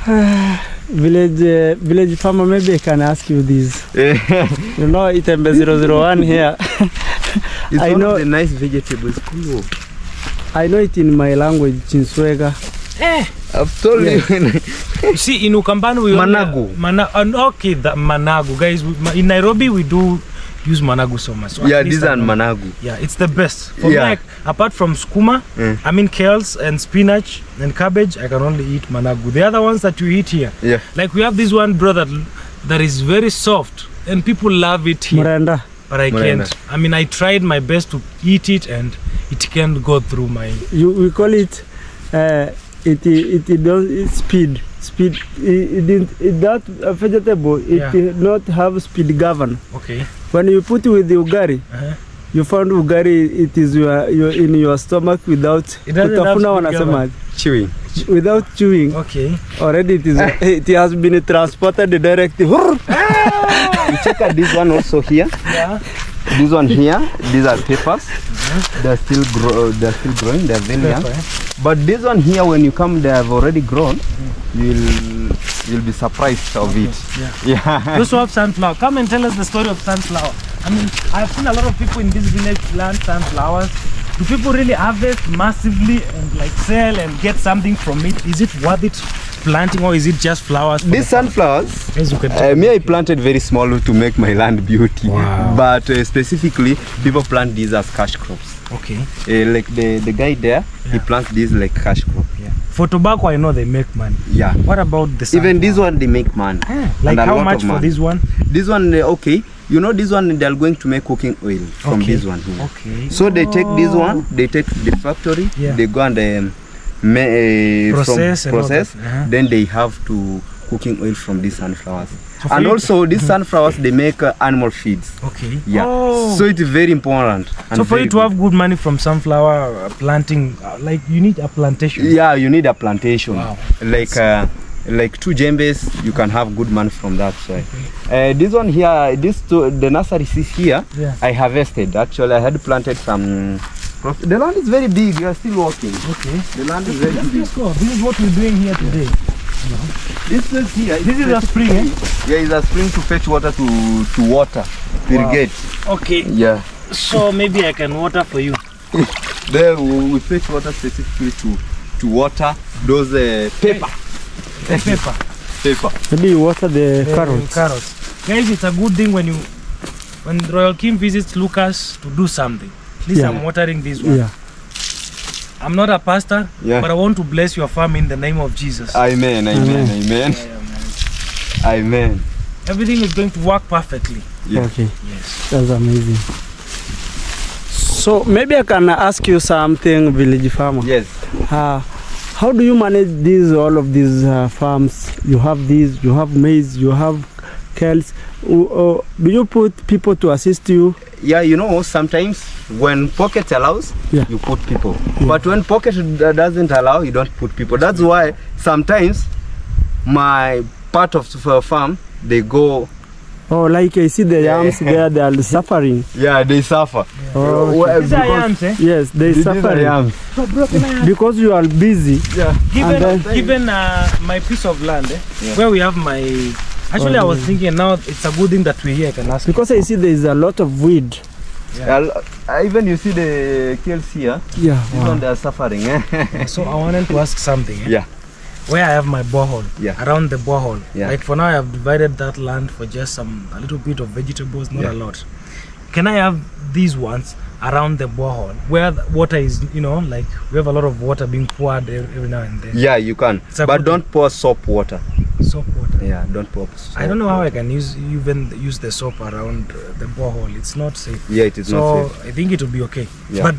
Village uh, village farmer, maybe I can ask you this. You know, Itembe 001 here. it's I one know- of the nice vegetables cool I know it in my language, Chinswega. Eh, i've told you you see, in Ukambani we Managu. Only, mana, uh, okay, the Managu, guys. We, in Nairobi we do use Managu so much. So yeah these are managu Yeah, it's the best. For Yeah. me, like, apart from skuma, Mm. I mean kales and spinach and cabbage, I can only eat managu. The other ones that you eat here, yeah like we have this one brother that is very soft and people love it here, Miranda. but I Miranda. can't. I mean, I tried my best to eat it and it can't go through my. You, we call it, uh, it, it, it don't, speed. Speed, it, it, didn't- it, that uh, vegetable, it Yeah. did not have speed govern. Okay. When you put with the ugari, Uh-huh. you found ugari, it is your, your, in your stomach without, It doesn't have kutafuna speed wanasema, chewing without chewing. Okay. Already it is, it has been transported directly. you check this one also here Yeah. This one here these are peppers they're still grow they're still growing they're very young eh? but this one here when you come they have already grown you'll you'll be surprised of okay. it Yeah. yeah Those who have sunflower, come and tell us the story of sunflower. I mean, I've seen a lot of people in this village plant sunflowers. Do people really harvest massively and like sell and get something from it? Is it worth it planting or is it just flowers? These the sunflowers, As you can uh, me I planted very small to make my land beauty. Wow. But uh, specifically, people plant these as cash crops. Okay. Uh, like the, the guy there, yeah. he plants these like cash crop. Yeah. For tobacco, I know they make money. Yeah. What about the sunflower? Even this one, they make money. Ah, like how much for money. this one? This one, uh, okay. You know, this one, they are going to make cooking oil from Okay. this one here. Okay. So they take this one, they take the factory, Yeah. they go and um, ma- uh, Process from process. uh-huh. Then they have to cooking oil from these sunflowers. So and you- also, these sunflowers they make uh, animal feeds. Okay. Yeah. Oh. So it's very important. so for you to have good money from sunflower uh, planting, uh, like you need a plantation. yeah, you need a plantation. Wow. Like uh, like two jembes, you can have good money from that. So, uh, this one here, this two, the nursery is here. Yeah. I harvested. Actually, I had planted some. The land is very big. We are still working. Okay. The land is very big. This is what we're doing here today. This is here. This is a spring, eh? Yeah, it's a spring to fetch water to to water, to Wow. irrigate. Okay. Yeah. So maybe I can water for you. There we, we fetch water specifically to to water those uh, paper The pepper. paper. Maybe you water the the carrots. Carrots. Guys, it's a good thing when you when Royal King visits Lucas to do something. At least Yeah. I'm watering this one. Yeah. I'm not a pastor, Yeah. but I want to bless your farm in the name of Jesus. Amen. Amen. Amen. Amen. Yeah, amen. Amen. Everything is going to work perfectly. Yeah. Okay. Yes. That's amazing. So maybe I can ask you something, village farmer. Yes. Uh, how do you manage these all of these uh, farms? You have these, you have maize, you have kales. Uh, do you put people to assist you? Yeah, you know, sometimes when pocket allows, Yeah. you put people. But when pocket doesn't allow, you don't put people. That's why sometimes my part of the farm, they go, Oh, like I see the yams there, they are suffering. yeah, they suffer. Oh, Well, These are yams, eh? Yes, they These are suffering yams. because you are busy. Yeah. Given, then- given uh, my piece of land, eh, Yeah. where we have my. Actually, I was thinking now it's a good thing that we're here. I can ask. you. Because I see there is a lot of weed. Yeah, even you see the kills here, Yeah. this one they are suffering. Eh? So I wanted to ask something. Eh? Yeah. Where I have my borehole, Yeah. around the borehole. Yeah. Like for now, I have divided that land for just some a little bit of vegetables, not Yeah. a lot. Can I have these ones around the borehole where the water is? You know, like we have a lot of water being poured every, now and then. Yeah, you can. But don't pour soap water. Soap water. Yeah, don't pour soap I don't know how I can use even use the soap around the borehole. It's not safe. Yeah, it is so not safe. I think it will be okay. Yeah. But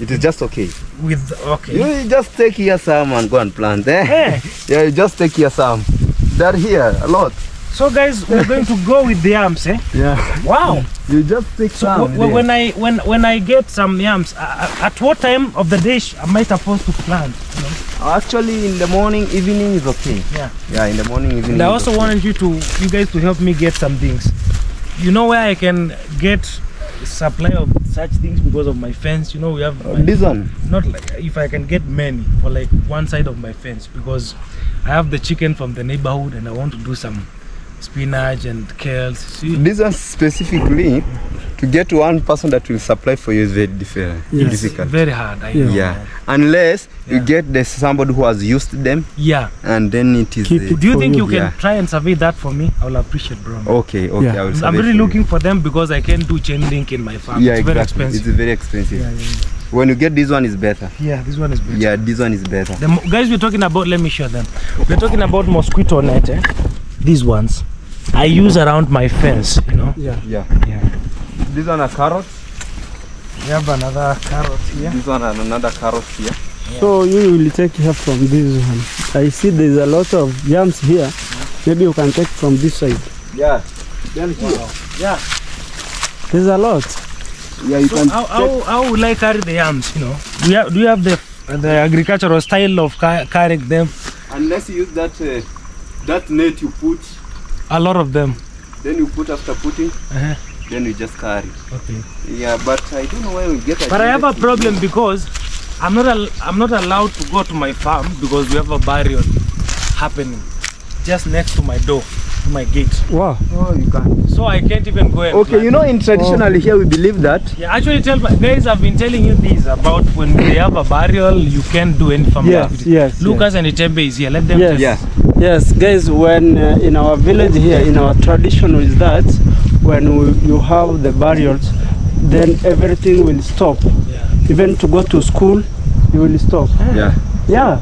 It is just okay. with okay. You just take here some and go and plant. Eh? Eh, Yeah, you just take here some. They're here a lot. so guys, we're going to go with the yams, eh? Yeah. Wow. You just take So some. when I when when I get some yams, uh, uh, at what time of the day am I supposed to plant? You know? Actually, in the morning, evening is okay. Yeah. Yeah, in the morning, evening. And I also okay. wanted you to you guys to help me get some things. You know where I can get supply of such things because of my fence. You know we have Uh, my- one. not like if I can get many for like one side of my fence because I have the chicken from the neighborhood and I want to do some spinach and kales. See, This one specifically, to get one person that will supply for you is very different. Yes. Difficult. very hard. I Yeah. know. Yeah. Unless you get the somebody who has used them, Yeah. and then it is. Keep uh, it Do you think you. you can Yeah. try and survey that for me? I will appreciate, bro. Okay, okay. Yeah. I will I'm really for you. looking for them because I can't do chain link in my farm. Yeah, it's very expensive. It's very expensive. yeah, yeah, When you get this one, is better. yeah. yeah, this one is better. Yeah, this one is better. The guys we're talking about, let me show them. We're talking about mosquito net. Eh? These ones I use around my fence. You know. Yeah. Yeah. Yeah. This one are carrots. We have another carrot here. This one and another carrot here. Yeah. So you will take here from this one. I see there's a lot of yams here. Yeah. Maybe you can take from this side. Yeah. Then here. Wow. Yeah. There's a lot. Yeah, you So can. how, how, how will I carry the yams? You know, do you have, do you have the the agricultural style of ca- carrying them? Unless you use that uh, that net you put, A lot of them. then you put after putting, Uh-huh. Then you just carry. Okay. Yeah, but I don't know why we get. But I have a problem because I'm not al- I'm not allowed to go to my farm because we have a burial happening just next to my door. to my gate. Wow. Oh, you can't. So I can't even go and Okay, plant. you know, in traditionally here we believe that. Yeah, actually tell my guys I've been telling you this about when they have a burial you can't do any family Yes, activity. yes, Lucas and Itembe is here. Let them Yes. tell Yes. Yes, guys, when uh, in our village here, in our tradition is that when we, you have the barriers, then everything will stop. Yeah. Even to go to school, you will stop. Yeah. Yeah,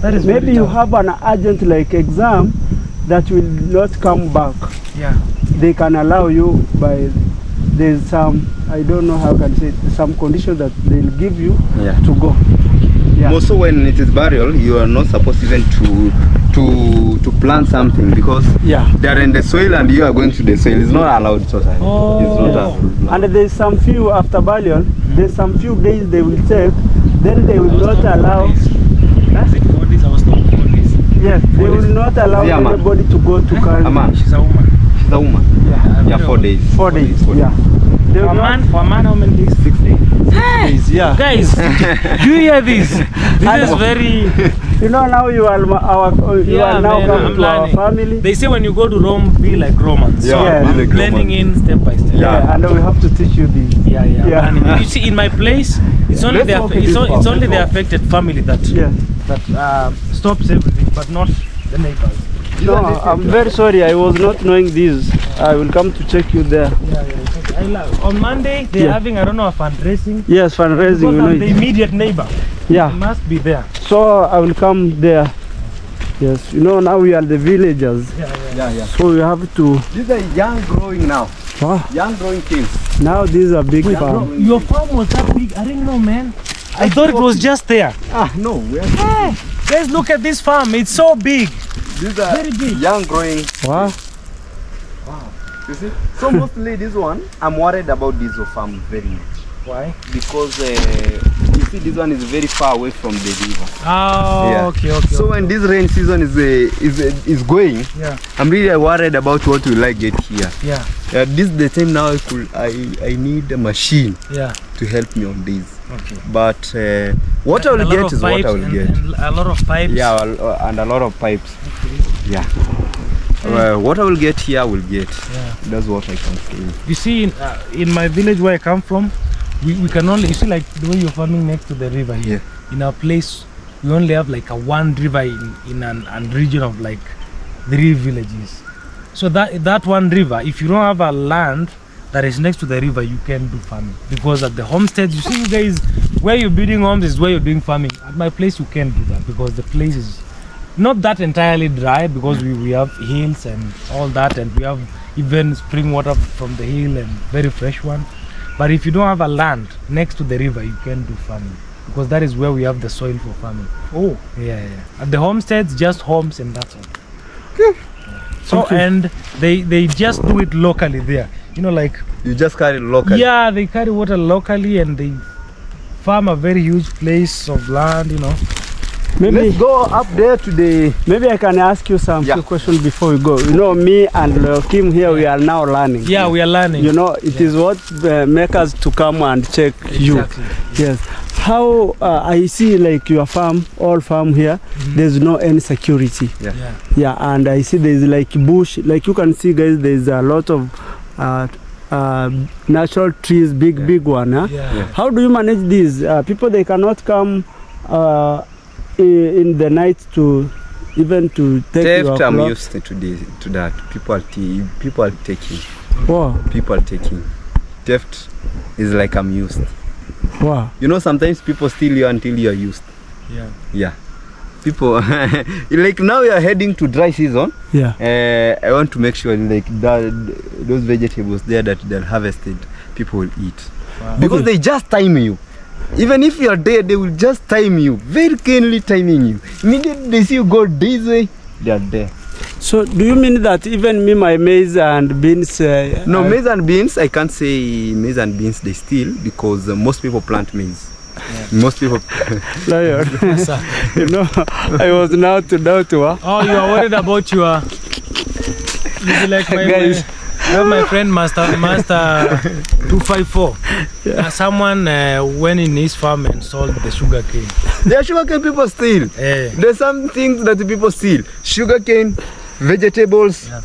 That is maybe you tough. have an urgent like exam that will not come back. Yeah. They can allow you by there's some I don't know how I can say it, some conditions that they'll give you Yeah. to go. Yeah. Also, when it is burial, you are not supposed even to to to plant something because Yeah. they are in the soil and you are going to the soil. It's not allowed totally. It's not Oh. allowed. And there's some few after burial, there's some few days they will take, then they will not allow. Yes, they will not allow anybody to go to carry. She's a woman. She's a woman. Yeah, Yeah, four days. four four days. Four Yeah. They For a man, for a man, how many days? Six days. Hey, days. Yeah. Guys, do you hear this? This is very. You know now you are our you Yeah, are now man, coming I'm to learning. our family. They say when you go to Rome, be like Romans. Yeah, so be I'm like blending Roman. in step by step. Yeah. yeah, and we have to teach you this. Yeah, yeah. Yeah. And you see, in my place, it's only Let's the it's, o- it's only the affected family that Yes. that uh, stops everything, but not the neighbors. No, I'm very sorry. I was not knowing this. I will come to check you there. Yeah, yeah. I love. On Monday, they're Yeah. having I don't know a fundraising. Yes, fundraising. Because You I'm the immediate neighbor. I Yeah. must be there. So I will come there. Yes. You know now we are the villagers, Yeah, yeah. Yeah, yeah. so we have to. These are young growing now. Wow. Young growing things. Now these are big Bro, farm. your farm was that big? I didn't know, man. I thought it was just there. Ah, no. We are, Guys, look at this farm. It's so big. these are Very big. young growing. Wow. You see? So mostly this one, I'm worried about this farm very much Why? because uh, you see this one is very far away from the river. Oh, Yeah. okay, okay. So when this rain season is uh, is uh, is going, Yeah, I'm really worried about what will I get here. yeah, Uh, this is the time now I could I I need a machine yeah. to help me on this. Okay. But uh, what I And a will get is what I will and- get. and a lot of pipes. Yeah, and a lot of pipes. Yeah. Uh, what I will get here, I will get. Yeah. That's what I can say. You see, in, uh, in my village where I come from, we, we can only, you see, like the way you're farming next to the river here. In our place, we only have like a one river in, in an, an region of like three villages. So that that one river, if you don't have a land that is next to the river, you can do farming. Because at the homesteads, you see, you guys, where you're building homes is where you're doing farming. At my place, you can't do that because the place is not that entirely dry because we, we have hills and all that and we have even spring water from the hill and very fresh one but if you don't have a land next to the river you can do farming because that is where we have the soil for farming Oh. yeah yeah at the homesteads just homes and that's all Okay. so and they they just do it locally there you know like You just carry locally yeah they carry water locally and they farm a very huge place of land you know Maybe Let's go up there today maybe I can ask you some Yeah. few questions before we go. You know, me and Kim here, we are now learning. yeah we are learning You know, it is what uh, make us to come and check you. exactly Yes. How uh, I see like your farm, all farm here, there's no any security. yeah. yeah Yeah, and I see there's like bush. Like you can see, guys, there's a lot of uh, uh, natural trees, big, Yeah. big one. Huh? yeah, Yeah. How do you manage these? Uh, people they cannot come uh, i- in the night to even to take your Theft, I'm cloth? used to this, to that. People are t- people are taking. Wow, People are taking. Theft is like I'm used. wow. You know, sometimes people steal you until you are used. yeah. Yeah. People like now you are heading to dry season. Yeah. Uh, I want to make sure like that those vegetables there that they're harvested, people will eat Wow. because Okay. they just time you. Even if you are there, they will just time you, very keenly timing you. Immediately they see you go this way, they are there. So do you mean that even me, my maize and beans? Uh, No, I- maize and beans, I can't say maize and beans they steal because uh, most people plant maize. Most people. Lion. You know, I was now to doubt. Huh? Oh, you are worried about your. You be like my, Guys. my, I have my friend Master Master two five four. Someone uh, went in his farm and sold the sugar cane. there are sugar cane people steal. Eh, There's some things that people steal: sugar cane, vegetables. Yeah.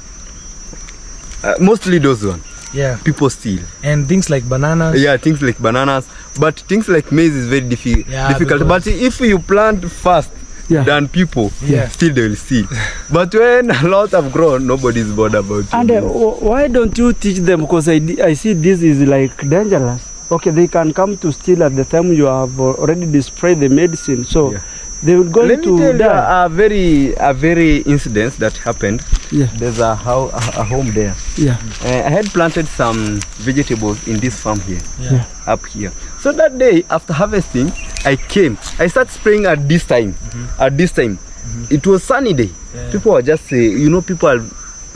Uh, mostly those one. Yeah. People steal. And things like bananas. Yeah, things like bananas, but things like maize is very diffi- Yeah, difficult. because- But if you plant fast Yeah. than people, Yeah. still they will steal. but when a lot have grown, nobody's bothered about And it. uh, why don't you teach them? Because I, I see this is like dangerous. Okay, they can come to steal at the time you have already displayed the medicine. So Yeah. They will go Let me to you die. a very a very incident that happened. Yeah, There's a, how, a, home there. yeah, Uh, I had planted some vegetables in this farm here, Yeah. up here. So that day, after harvesting, I came. I started spraying at this time. At this time, it was sunny day. Yeah. People were just say, you know, people are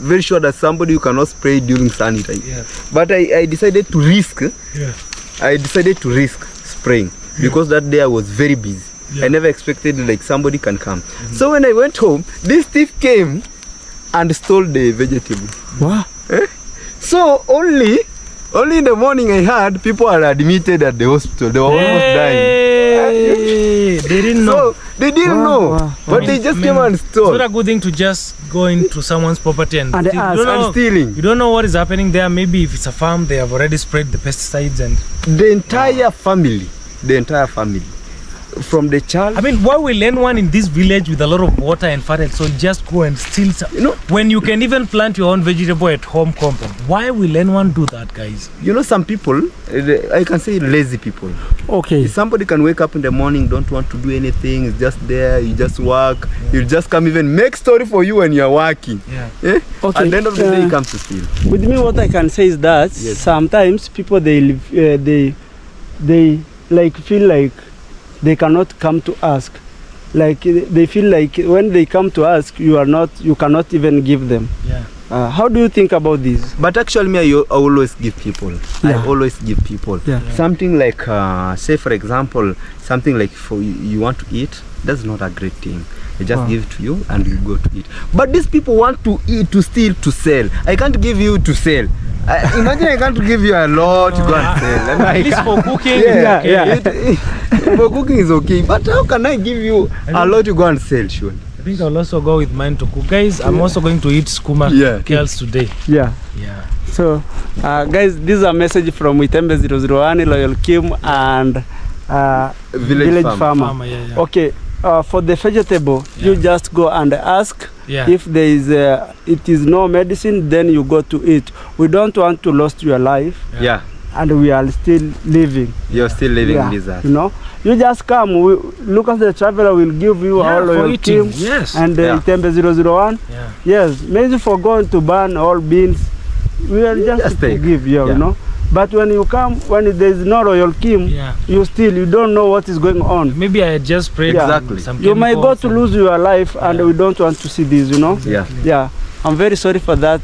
very sure that somebody you cannot spray during sunny time. Yeah. But I, I decided to risk. Yeah. I decided to risk spraying because that day I was very busy. Yeah. I never expected like somebody can come. So when I went home, this thief came and stole the vegetable. wow. Eh? So only only in the morning I heard people are admitted at the hospital. They were almost dying. They didn't know. So they didn't Wow, know. wow, But I they just I came mean, and It's stole. not a good thing to just go into someone's property and, And steal. ask. you don't And know, stealing. You don't know what is happening there. Maybe if it's a farm, they have already sprayed the pesticides and. The entire family. The entire family. From the child. I mean, why will anyone in this village with a lot of water and fertile soil just go and steal? Some, You know- when you can even plant your own vegetable at home compound. Why will anyone do that, guys? you know some people, uh, I can say lazy people. Okay. If somebody can wake up in the morning, don't want to do anything, it's just there, you just work, you just come even make story for you when you're working. Yeah. Eh? Okay, At the end of the day, uh, you come to steal. With me, what I can say is that Yes. sometimes people they live- uh, they they like feel like they cannot come to ask. Like they feel like when they come to ask, you are not you cannot even give them. Yeah. Uh, how do you think about this? But actually, me, I always give people. Yeah. I always give people. Yeah. Something like, uh, say, for example, something like for you, you want to eat, that's not a great thing. I just Wow. give to you and you go to eat. But these people want to eat, to steal, to sell. I can't give you to sell. I, imagine I can't give you a lot to go and sell. And I At least for cooking. yeah, okay. yeah. It, it- for cooking is okay, but how can I give you a lot to go and sell, Sean? I think I'll also go with mine to cook. Guys, I'm also going to eat skuma Yeah. kales today. Yeah. Yeah. So, uh, guys, this is a message from Witembe 001, Loyal Kim, and uh, Village Village farmer. Farmer, yeah, yeah. Okay, uh, for the vegetable, yeah. you just go and ask. Yeah. If there is uh, it is no medicine, then you go to it. We don't want to lose your life, Yeah, yeah. and we are still living. you're still living yeah, in this. You know, you just come. We, Lucas the traveler will give you Yeah, all for your eating. team Yes. and uh, Yeah. Itembe 001. yeah. Yes, maybe for going to burn all beans, we are just, Just to take. give you, Yeah. you know. But when you come, when there is no royal king, Yeah. you still you don't know what is going on. Maybe I just prayed. Yeah. Exactly. some You may go to and- lose your life, and Yeah. we don't want to see this, you know. Exactly. Yeah. Yeah, I'm very sorry for that,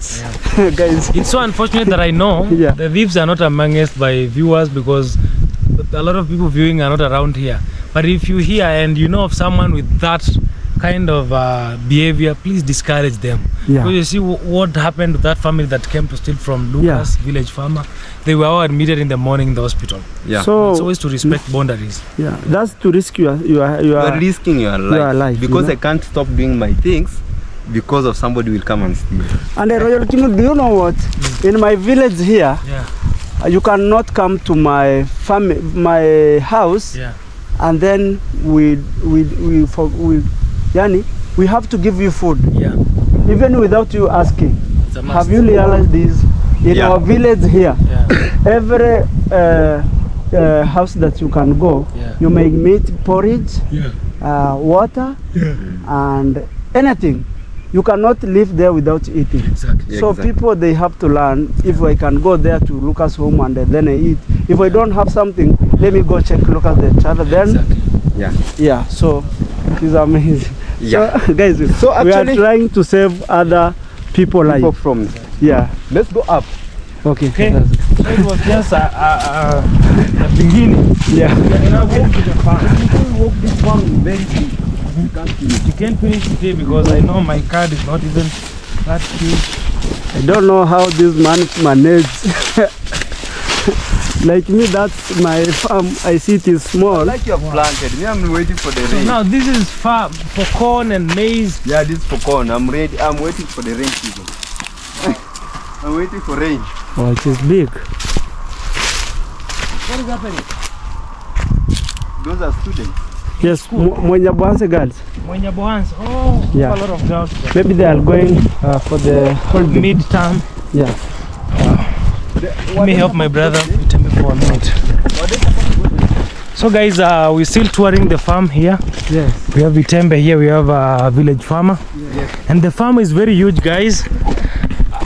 yeah. guys. It's so unfortunate that I know Yeah. the thieves are not among us by viewers because a lot of people viewing are not around here. But if you hear and you know of someone with that kind of uh, behavior, please discourage them. Yeah. Because you see what happened to that family that came to steal from Lucas, yeah. village farmer. They were all admitted in the morning in the hospital. Yeah. So It's always to respect boundaries. yeah, that's to risk your your your. You're risking your life, your life, because you know? I can't stop doing my things because of somebody will come and steal. And the royal king, do you know what? Mm. In my village here, Yeah, uh, you cannot come to my family, my house. yeah. and then we we we for we yani we have to give you food Yeah. even without you asking It's a must. have you realized this in Yeah. our village here Yeah, every uh, uh, house that you can go yeah. you may meet porridge Yeah. uh, water and anything you cannot live there without eating Exactly. So exactly. people they have to learn if I can go there to Lucas home and then I eat if I don't have something let me go check Lucas the travel then Exactly. Yeah. yeah so it is amazing Yeah. so guys So we are trying to save other people life People from yeah let's go up. okay, Okay. So it was just a, a, a, a beginning. yeah And now walked to the farm. walk this farm very deep. You can't finish. You can't finish today because I know my card is not even that huge. i don't know how this man manage like me that's my farm i see it is small Like you have planted. Me, I'm waiting for the rain. So now this is farm for corn and maize. Yeah, this is for corn. I'm ready. I'm waiting for the rain season. I'm waiting for rain. Oh, it is big. What is happening? Those are students. Yes, Nyabohanse girls. Nyabohanse. Oh, Yeah. a lot of girls. Maybe they are going uh, for the holiday. Mid-term. Yeah. Let me help my brother. Tell me for a minute. So guys, uh, we're still touring the farm here. Yes. We have Itembe here. We have a village farmer, Yes. and the farm is very huge, guys.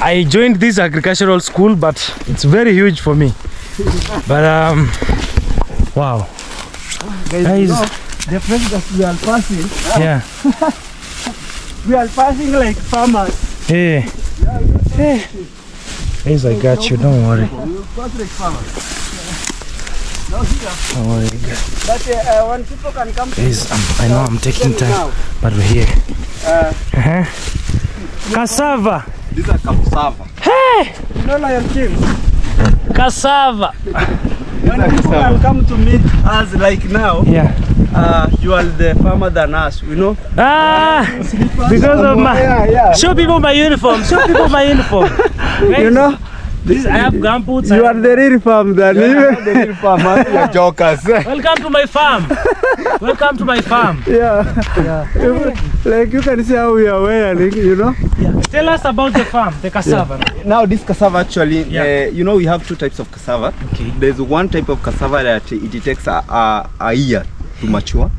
I joined this agricultural school, but it's very huge for me. But um, wow, Guys, Guys. you know, the place that we are passing, yeah, we are passing like farmers. hey, hey. Guys, I got you. Don't worry. We pass like farmers. Don't worry. But uh, uh, when people can come to I'm, I know I'm taking time, but we're here. uh, Uh-huh. Cassava, These are cassava. you know Lion King, cassava. when people can come to meet us like now, Yeah. uh, you are the farmer than us, you know. Ah, because of my. yeah, yeah. Show people my uniform. Show people my uniform. You know, this, I have gumboots. you are the real farm then. You are the real farm, man. You're jokers. Welcome to my farm. Welcome to my farm. Yeah. yeah. like you can see how we are wearing, you know. Yeah. Tell us about the farm, the cassava. Yeah. now this cassava actually, Yeah. uh, you know we have two types of cassava. Okay. There's one type of cassava that it takes a, a, a year to mature.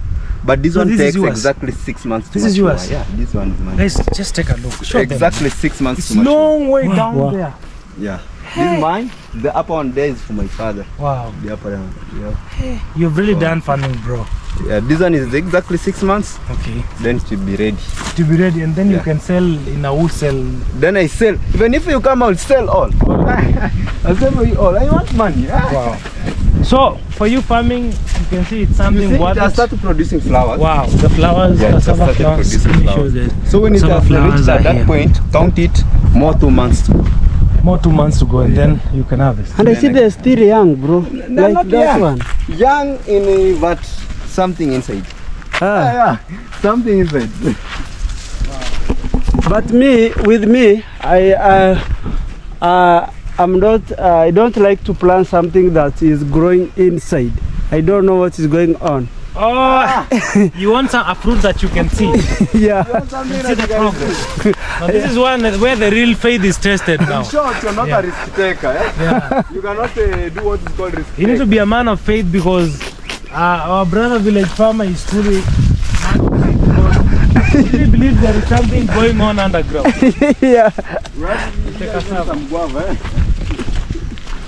But this So one this takes exactly six months to This mature. This is yours? Yeah, this one is mine. Guys, just take a look. Show exactly them. six months It's to mature. It's long way wow. down Wow. there. Yeah. This is mine. The upper one there is for my father. Wow. The upper one. Yeah. You've really done farming, bro. Yeah. This one is exactly six months. Okay. Then it will be ready. To be ready, and then you can sell in a wholesale. Then I sell. Even if you come, I'll sell all. I'll sell for you all. I want money. Wow. So for you farming, you can see it's You something see, it has started producing flowers. Wow, the flowers, Yeah, it started flowers. producing flowers. show you guys. So when it has reached at that here. point, count it more two months to. More two months to go, and then you can harvest. And I see they're still young, bro. like not that young. one. Young in a, but something inside. Ah. yeah, something inside. But me, with me, I, uh, uh, I'm not. Uh, I don't like to plant something that is growing inside. I don't know what is going on. Oh, you want some, fruit that you can see. yeah. see the progress. Now, this is one where the real faith is tested now. Short, you're not Yeah. a risk taker. Eh? Yeah. You cannot uh, do what is called risk You need to be a man of faith because uh, our brother village farmer is truly man of he really believes there is something going on underground. yeah. Take us up. Some guava?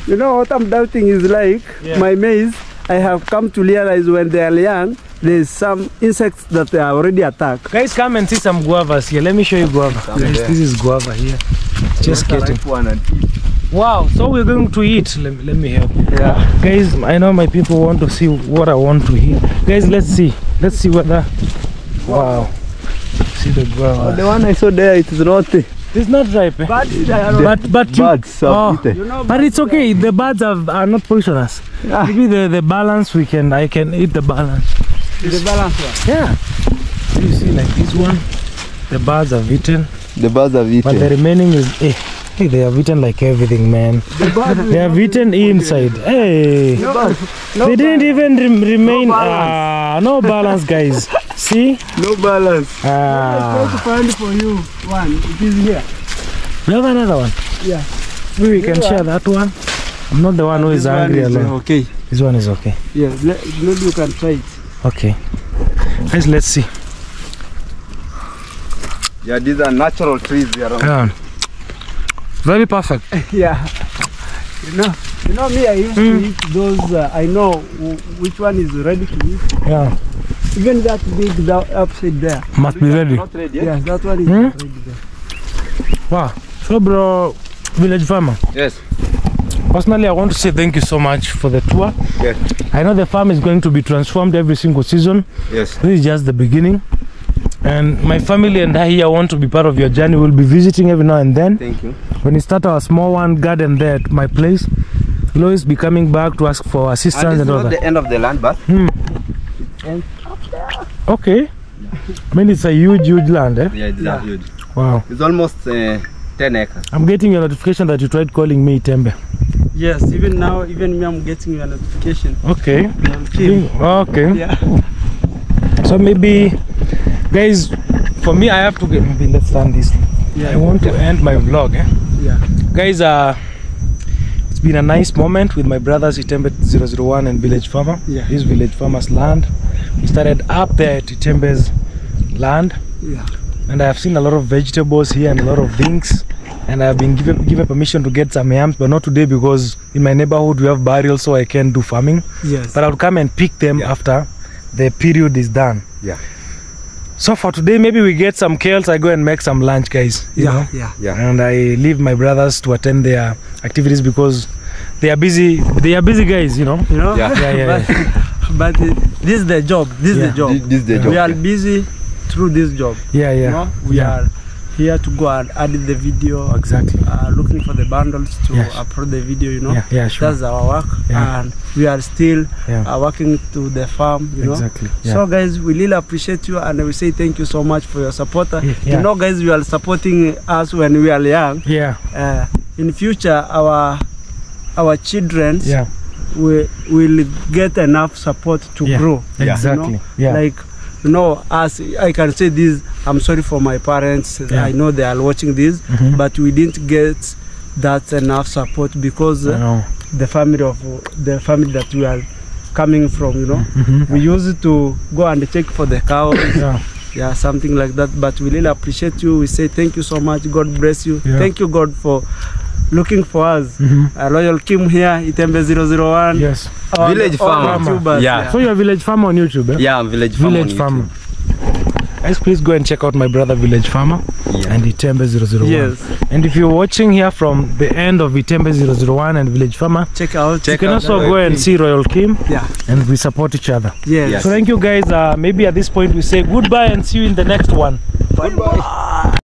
You know what I'm doubting is like Yeah. my maize. I have come to realize when they are young, there's some insects that they are already attacked. Guys, come and see some guavas here. Let me show you guava. Guys, there. this is guava here. Just That's the getting. right one and eat. Wow, so we're going to eat. Let, me- let me help. Yeah. Guys, I know my people want to see what I want to eat. Guys, let's see. Let's see whether. Wow. See the guava. The one I saw there, it is not. It's not ripe. eh? But But but you, Birds have oh, eaten. you know, but it's okay. The birds have, are not poisonous. Ah. Maybe the, the balance we can I can eat the balance. the balance one. Yeah. You see like this one, the birds have eaten, The birds have eaten. but the remaining is eh. Hey, they have eaten like everything, man. They have eaten inside. Hey, they didn't even rem- remain. Ah, no balance, guys. See? No balance. Ah, to find for you one. It is here. we have another one. Yeah. Maybe we can share that one. I'm not the one who is This angry is, alone. Okay. This one is okay. Yeah. Maybe you can try it. Okay. Guys, let's see. Yeah, these are natural trees around. Yeah. Very perfect. yeah. You know, you know me. I used Mm. to eat those. Uh, I know which one is ready to eat. Yeah. Even that big down, upside there. Must be ready. Not ready yet? Yes, that one is Hmm? ready there. Wow. So, bro, village farmer. Yes. Personally, I want to say thank you so much for the tour. Yes. I know the farm is going to be transformed every single season. Yes. This is just the beginning. And my family and I here want to be part of your journey. We'll be visiting every now and then. Thank you. When we start our small one garden there at my place, we'll always be coming back to ask for assistance this is and all not that. the end of the land, but hmm. Okay. I mean, it's a huge, huge land, eh? yeah, it's Yeah. huge. Wow. It's almost uh, 10 acres. I'm getting a notification that you tried calling me Tembe. Yes, even now, even me, I'm getting your notification. Okay. Okay. Yeah. So maybe, guys, for me, I have to get. Maybe let's turn this. Yeah. I want to end my vlog. Eh? Yeah. Guys, uh, it's been a nice moment with my brothers Itembe 001 and Village Farmer. Yeah. This Village Farmer's land. We started up there at Itembe's land, Yeah. and I have seen a lot of vegetables here and a lot of things. And I have been given given permission to get some yams, but not today because in my neighborhood we have burial, so I can't do farming. Yes. But I'll come and pick them Yeah. after the period is done. Yeah. So for today, maybe we get some kales. I go and make some lunch, guys. You yeah. know? Yeah. Yeah. And I leave my brothers to attend their activities because they are busy. They are busy guys, you know. You know. Yeah. Yeah, yeah, but, but uh, this is the job. This Yeah. is the job. This, this is the job. We job. are busy through this job. Yeah, yeah. You know? We Yeah. are here to go and edit the video. Exactly. Uh, looking for the bundles to Yes. upload the video. You know. Yeah, yeah, sure. That's our work, Yeah. and we are still Yeah. uh, working to the farm. You know. Exactly. Yeah. So guys, we really appreciate you and we say thank you so much for your support. Yeah, You know guys, you are supporting us when we are young. yeah, Uh, in future, our our children yeah, will, will get enough support to Yeah. grow. Yeah. exactly. You know? Yeah. Like, know, as I can say this, I'm sorry for my parents. Yeah. I know they are watching this, mm -hmm. but we didn't get that enough support because uh, the family of the family that we are coming from, you know. mm -hmm. We used to go and check for the cows, Yeah. yeah, something like that. But we really appreciate you. We say thank you so much. God bless you. Yeah. Thank you, God, for looking for us. Mhm. Uh, Royal Kheem here, Itembe 001. Yes. all- Village all farmer. YouTubers, Yeah. So you're a village farmer on YouTube, eh? Yeah, I'm village farmer. Village farmer. Guys, please go and check out my brother Village Farmer Yeah. and Itembe 001. Yes. And if you're watching here from the end of Itembe 001 and Village Farmer, Check out. you can out also go and Kheem. see Royal Kheem Yeah. and we support each other. Yes. Yes. So thank you guys. Uh, maybe at this point we say goodbye and see you in the next one. Bye bye.